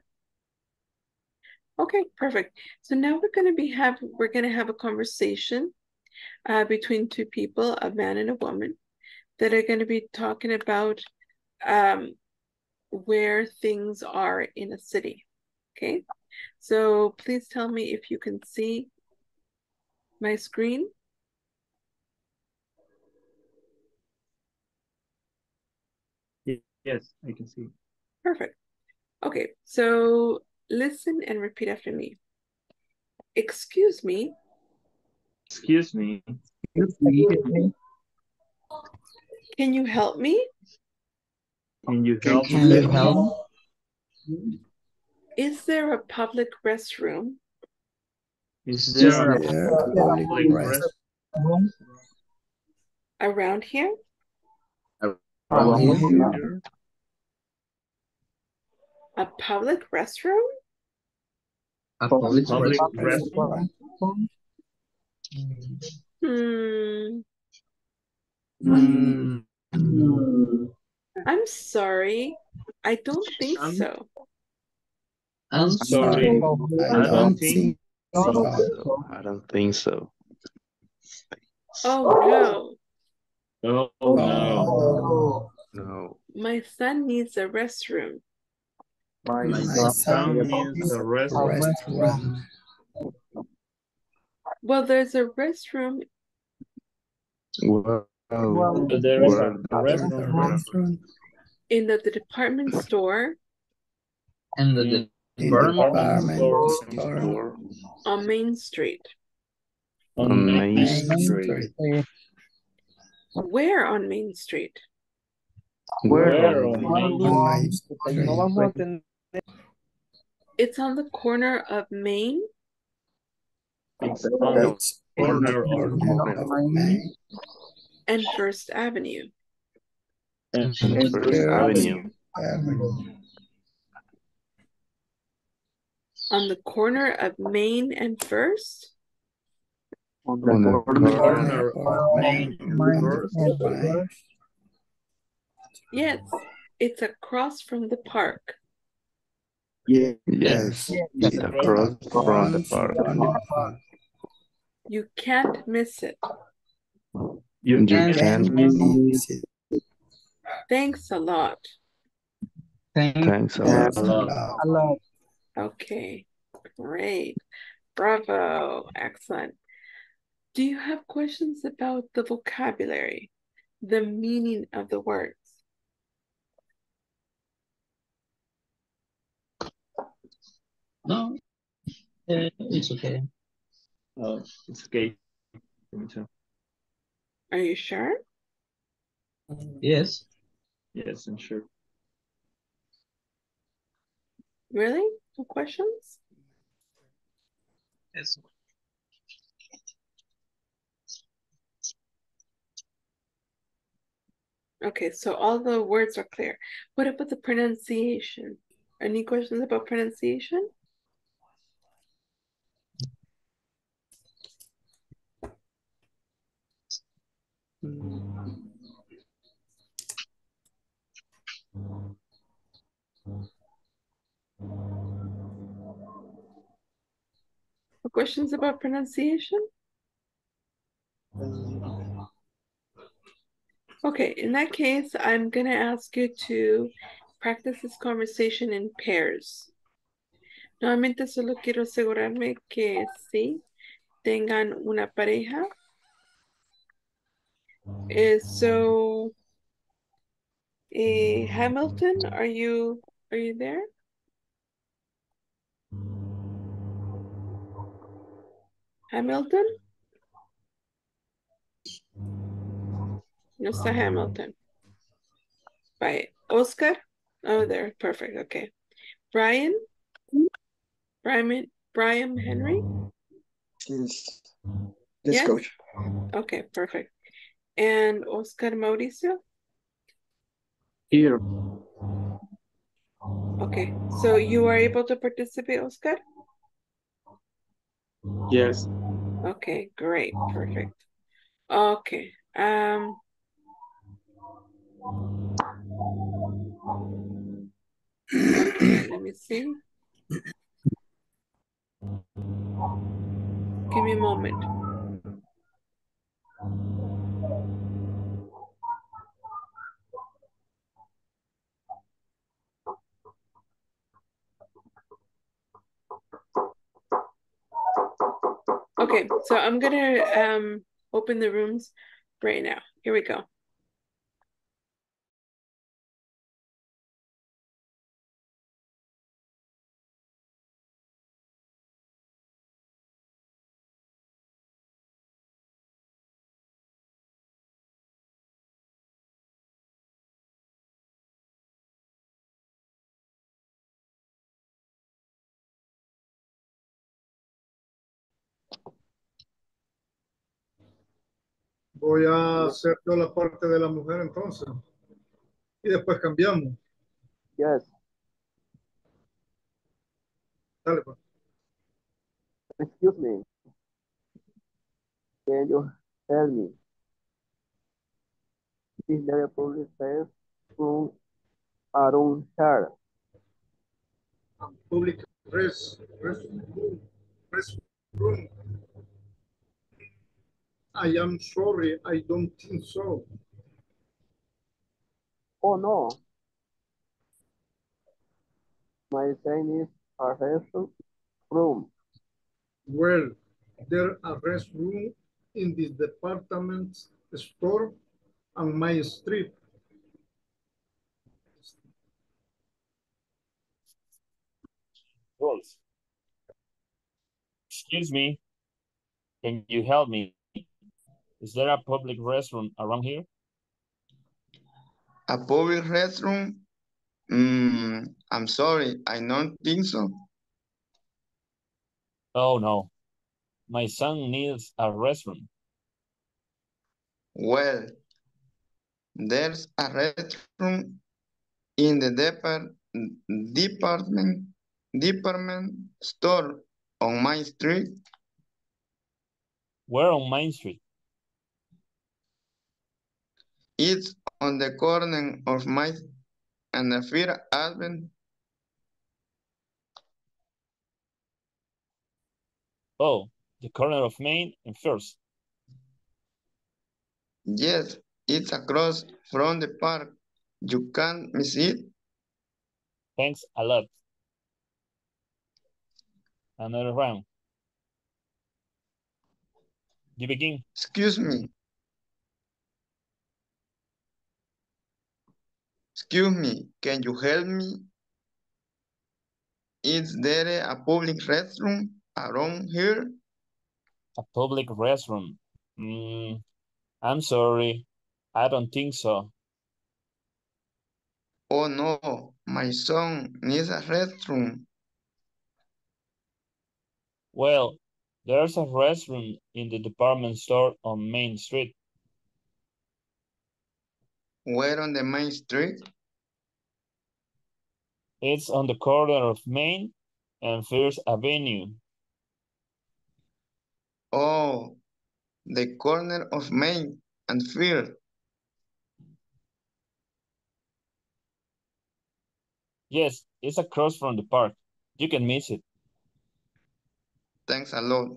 Okay, perfect. So now we're gonna be have, we're gonna have a conversation uh, between two people, a man and a woman, that are gonna be talking about um, where things are in a city. Okay, so please tell me if you can see my screen. Yes, I can see. Perfect. Okay, so listen and repeat after me. Excuse me, Excuse me. can you help me? Can you help Can me? you help? Is there a public restroom Is there a public public restroom around here? around here? here? A public restroom? A public Public restroom? restroom? Hmm, Mm, I'm sorry. I don't think I'm- so. I'm sorry. I I don't don't think think so. So, I don't think so. Oh no, Oh, oh no. Oh, No. my son needs a restroom. My My Some son needs needs a a restroom. Well, there's a restroom. Well, But there is a where- a There's restroom in the, the department store And the mm. In in department department store store store on Main Street. on on Main Main Main Street. Street. Where on Main Street? Where on on Main Main On my Porque no vamos a tener It's on the corner of Main It's on the It's on the corner of Main and First Avenue. and and First First Avenue. Avenue. On the corner of Main and First? on On the the corner corner Corner of of Main Main and First. and Yes, It's across from the park. Yeah. Yes, Yes. it's across from the park. You can't miss it. You can can miss it. Thanks a lot. Thanks a Thanks lot. a lot. Okay, great. Bravo, excellent. Do you have questions about the vocabulary, the meaning of the words? No, uh, it's okay. Oh, it's okay. For me too. Are you sure? Yes. Yes, I'm sure. Really? No questions? Yes. Okay, so all the words are clear. What about the pronunciation? Any questions about pronunciation? Mm. Questions about pronunciation? Okay, in that case, I'm gonna ask you to practice this conversation in pairs. Nuevamente solo quiero asegurarme que sí tengan una pareja. Eh, so, eh, Hamilton, are you are you there? Hamilton? No está Hamilton. Right. Oscar? Oh, there. Perfect. Okay. Brian? Brian, Brian Henry? Yes. Yes, Yes? coach. Okay, perfect. And Oscar Mauricio? Here. Okay, so you are able to participate, Oscar? Yes. Okay, great, perfect. Okay, um. let me see. Give me a moment. Okay, so I'm gonna um open the rooms right now. Here we go. Voy a hacer yo la parte de la mujer entonces. Y después cambiamos. Yes. Dale, pues. Excuse me. Can you tell me? Is there a public place from around here? Public rest, rest, rest room. I am sorry, I don't think so. Oh no. My sign is a restroom room. Well, there a restroom in this department store on my street. Excuse me. Can you help me? Is there a public restroom around here? A public restroom? Mm, I'm sorry, I don't think so. Oh, no. My son needs a restroom. Well, there's a restroom in the depart department department store on Main street. Where on Main Street? It's on the corner of my and the fifth advent. Oh, the corner of Main and First. Yes, it's across from the park. You can't miss it. Thanks a lot. Another round. You begin. Excuse me. Excuse me, can you help me? Is there a public restroom around here? A public restroom. Mm, I'm sorry. I don't think so. Oh no, my son needs a restroom. Well, there's a restroom in the department store on Main Street. Where on the main street? It's on the corner of Main and First Avenue. Oh, the corner of Main and First. Yes, it's across from the park. You can miss it. Thanks a lot.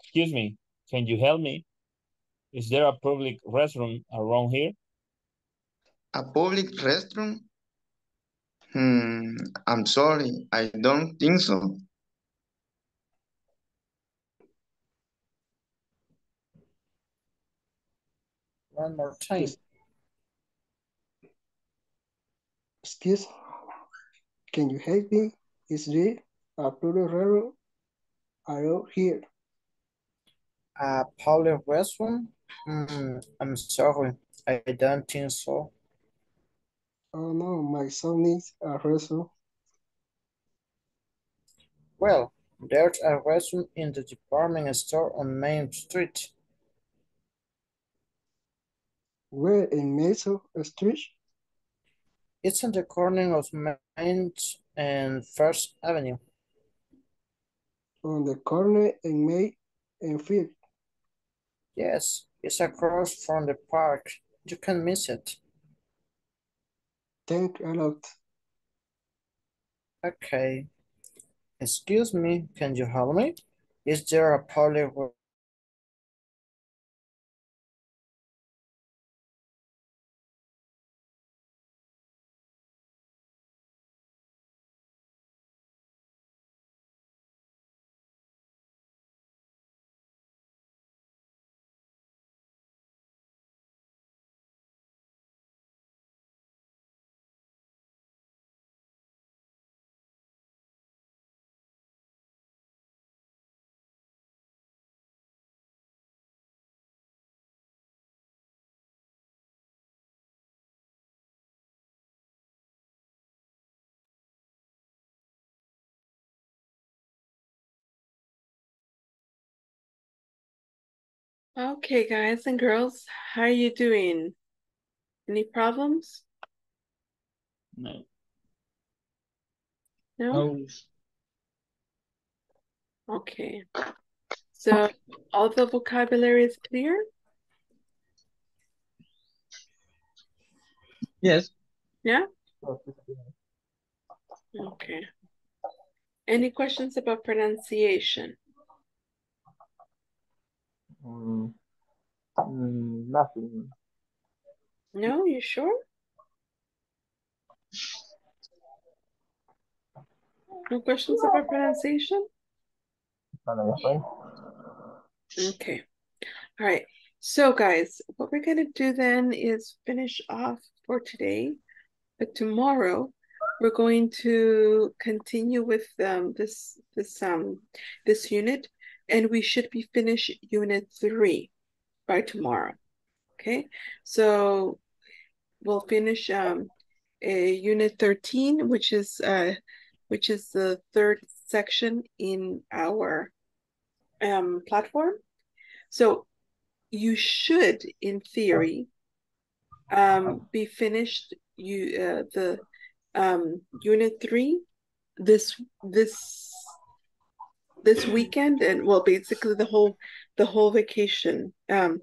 Excuse me, can you help me? Is there a public restroom around here? A public restroom? Hmm, I'm sorry, I don't think so. One more time. Excuse, can you help me? Is there a public restroom around here? A public restroom? Hmm, I'm sorry, I don't think so. Oh no, my son needs a restroom. Well, there's a restroom in the department store on Main Street. Where in Mason Street? It's in the corner of Main and First Avenue. On the corner in May and Fifth. Yes, it's across from the park. You can miss it. Thank a lot. Okay. Excuse me, can you help me? Is there a public Okay, guys and girls, how are you doing? Any problems? No. No? Okay. So all the vocabulary is clear? Yes. Yeah? Okay. Any questions about pronunciation? Mm, mm, nothing. No, you sure? No questions about pronunciation? Bueno, ya fue. Okay. All right. So guys, what we're going to do then is finish off for today. But tomorrow we're going to continue with um, this this um this unit and we should be finished unit 3 by tomorrow. Okay? So we'll finish um a unit 13 which is uh which is the third section in our um, platform. So you should, in theory, um, be finished you uh, the um, unit three this this this weekend and well basically the whole the whole vacation um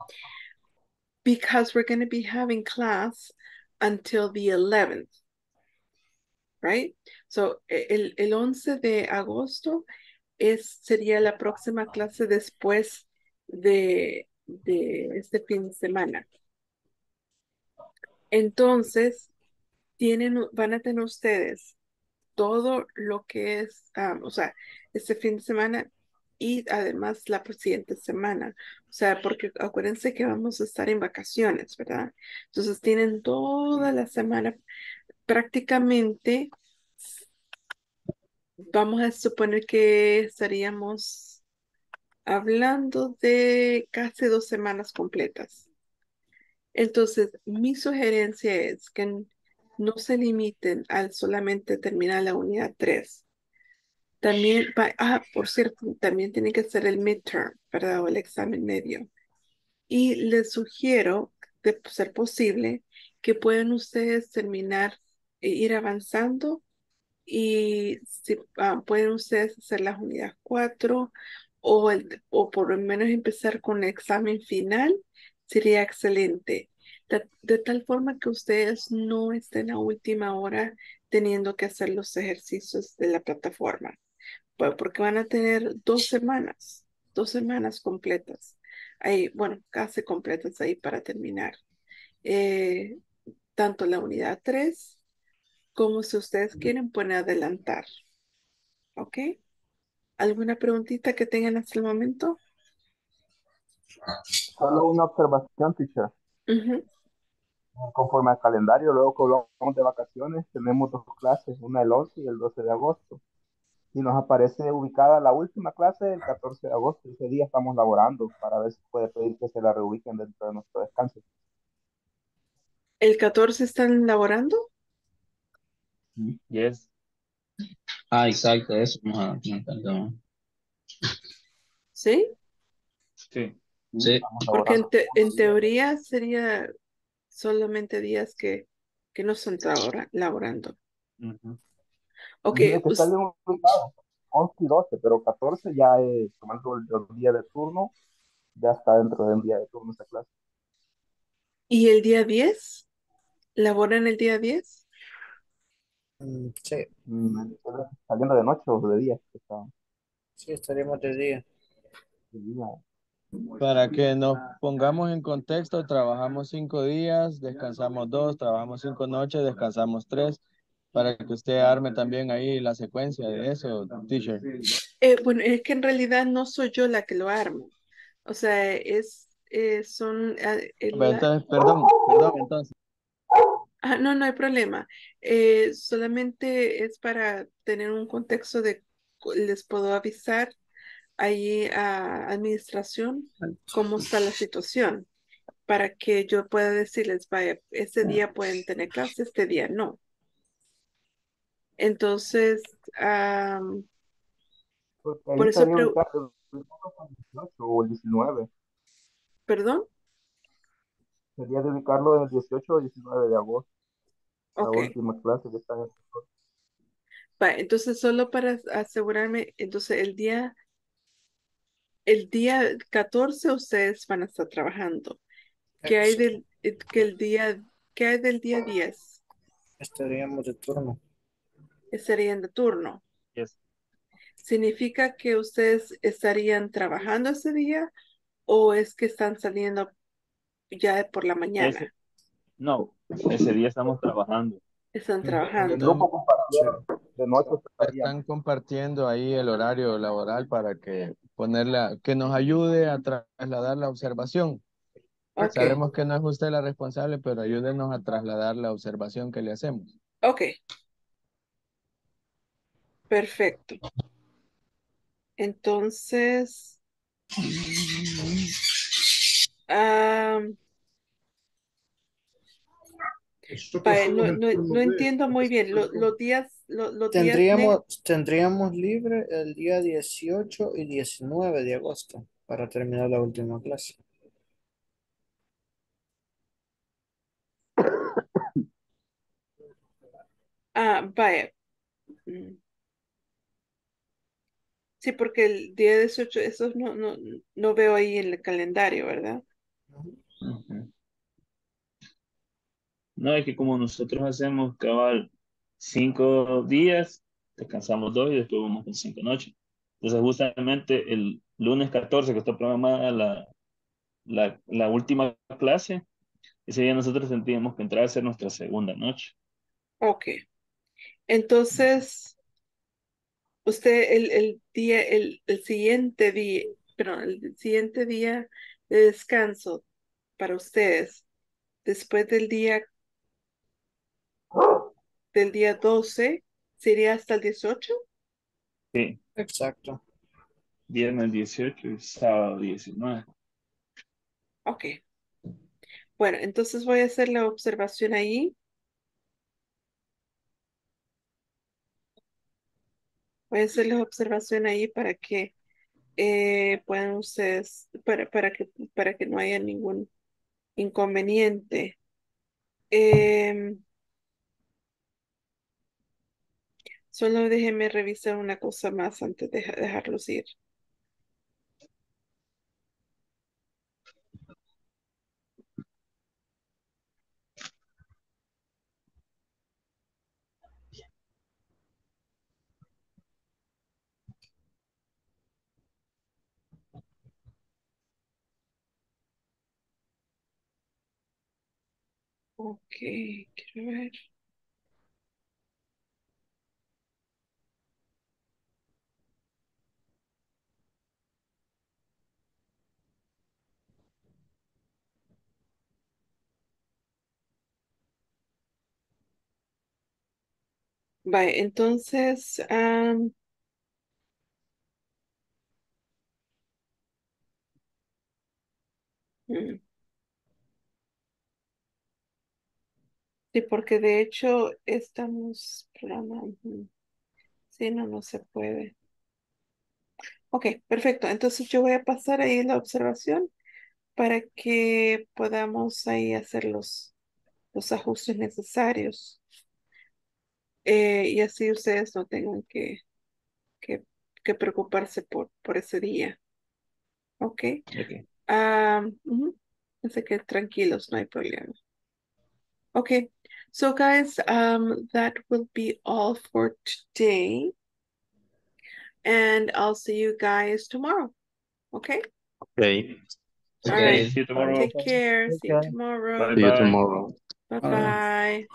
because we're going to be having class until the 11th. Right? So el, el 11 de agosto es, sería la próxima clase después de, de este fin de semana. Entonces, tienen, van a tener ustedes todo lo que es, ah, o sea, este fin de semana y además la siguiente semana. O sea, porque acuérdense que vamos a estar en vacaciones, ¿verdad? Entonces tienen toda la semana prácticamente, vamos a suponer que estaríamos hablando de casi dos semanas completas. Entonces, mi sugerencia es que no se limiten al solamente terminar la unidad 3. También, ah, por cierto, también tiene que ser el midterm, ¿verdad? O el examen medio. Y les sugiero, de ser posible, que puedan ustedes terminar e ir avanzando y si ah, pueden ustedes hacer las unidades 4 o, el, o por lo menos empezar con el examen final, sería excelente. De, de tal forma que ustedes no estén a última hora teniendo que hacer los ejercicios de la plataforma. Porque van a tener dos semanas, dos semanas completas. Ahí, bueno, casi completas ahí para terminar. Eh, tanto la unidad 3 como si ustedes quieren pueden adelantar. ¿Ok? ¿Alguna preguntita que tengan hasta el momento? Solo una observación, teacher. Conforme al calendario, luego que hablamos de vacaciones, tenemos dos clases, una el 11 y el 12 de agosto. Y nos aparece ubicada la última clase el 14 de agosto. Ese día estamos laborando para ver si puede pedir que se la reubiquen dentro de nuestro descanso. ¿El 14 están laborando? Yes. Ah, exacto, eso vamos. ¿Sí? Sí. Sí. Porque en, te- en teoría sería solamente días que, que no son labora- laborando. Ok, que us- estar bien ubicado. 11 y 12, pero 14 ya es tomando el, el día de turno, ya está dentro del día de turno esa clase. ¿y el día 10? ¿Laboran el día 10? Mm, sí, Mm, Saliendo de noche o de día. Está, sí, estaríamos de día. de día. Para que nos pongamos en contexto, trabajamos cinco días, descansamos dos, trabajamos cinco noches, descansamos tres, para que usted arme también ahí la secuencia de eso, teacher. Eh, bueno, es que en realidad no soy yo la que lo armo. O sea, es, eh, son, ah, Entonces, perdón, perdón, entonces. Ah, no, no hay problema. Eh, solamente es para tener un contexto de, les puedo avisar ahí a administración cómo está la situación, para que yo pueda decirles, vaya, este día pueden tener clase, este día no. Entonces, ahí por eso, pre- ubicado el 18 o el 19. perdón, Sería de ubicarlo el 18 o 19 de agosto, la ok. última clase que está en el Va, entonces solo para asegurarme, entonces el día, el día 14 ustedes van a estar trabajando. ¿Qué hay del, eh, que el día, qué hay del día 10? Estaríamos de turno. Estarían de turno. Yes. ¿Significa que ustedes estarían trabajando ese día o es que están saliendo ya por la mañana? Ese- no, ese día estamos trabajando. Están El trabajando. grupo compartieron de Están compartiendo ahí el horario laboral para que ponerla, que nos ayude a tra- trasladar la observación. Sabemos que no es usted la responsable, pero ayúdenos a trasladar la observación que le hacemos. ok. Perfecto. Entonces, somos no, no, no entiendo muy bien. Lo- los días, lo- Tendríamos, tendríamos libre el día 18 y 19 de agosto para terminar la última clase. [COUGHS] Ah, vaya. Mm. Sí, porque el día 18, eso no, no, no veo ahí en el calendario, ¿verdad? No, es que como nosotros hacemos cabal cinco días, descansamos dos y después vamos con cinco noches. Entonces, justamente el lunes 14, que está programada la, la, última clase, ese día nosotros tendríamos que entrar a hacer nuestra segunda noche. Ok. Entonces, usted el, el día, el, el siguiente día, perdón, el siguiente día de descanso para ustedes, después del día del día 12, sería hasta el 18? Sí, Exacto. viernes 18 y sábado 19. Ok. Bueno, entonces voy a hacer la observación ahí. Voy a hacer la observación ahí para que eh, puedan ustedes, para, para que, para que no haya ningún inconveniente. Em, solo déjeme revisar una cosa más antes de deja- dejarlos ir. Ok, quiero ver. Vale, entonces, mm, sí, porque de hecho estamos programando. Sí, no, no se puede. Ok, perfecto. Entonces yo voy a pasar ahí la observación para que podamos ahí hacer los, los ajustes necesarios. Eh, y así ustedes no tengan que, que, que preocuparse por, por ese día. Ok. Ok. Ah, ujú. Así que tranquilos, no hay problema. Okay, so guys, um, that will be all for today. And I'll see you guys tomorrow. Okay? Okay. All Okay, right. see you tomorrow. Take care. See you Okay. tomorrow. Bye See you bye. tomorrow. Bye bye.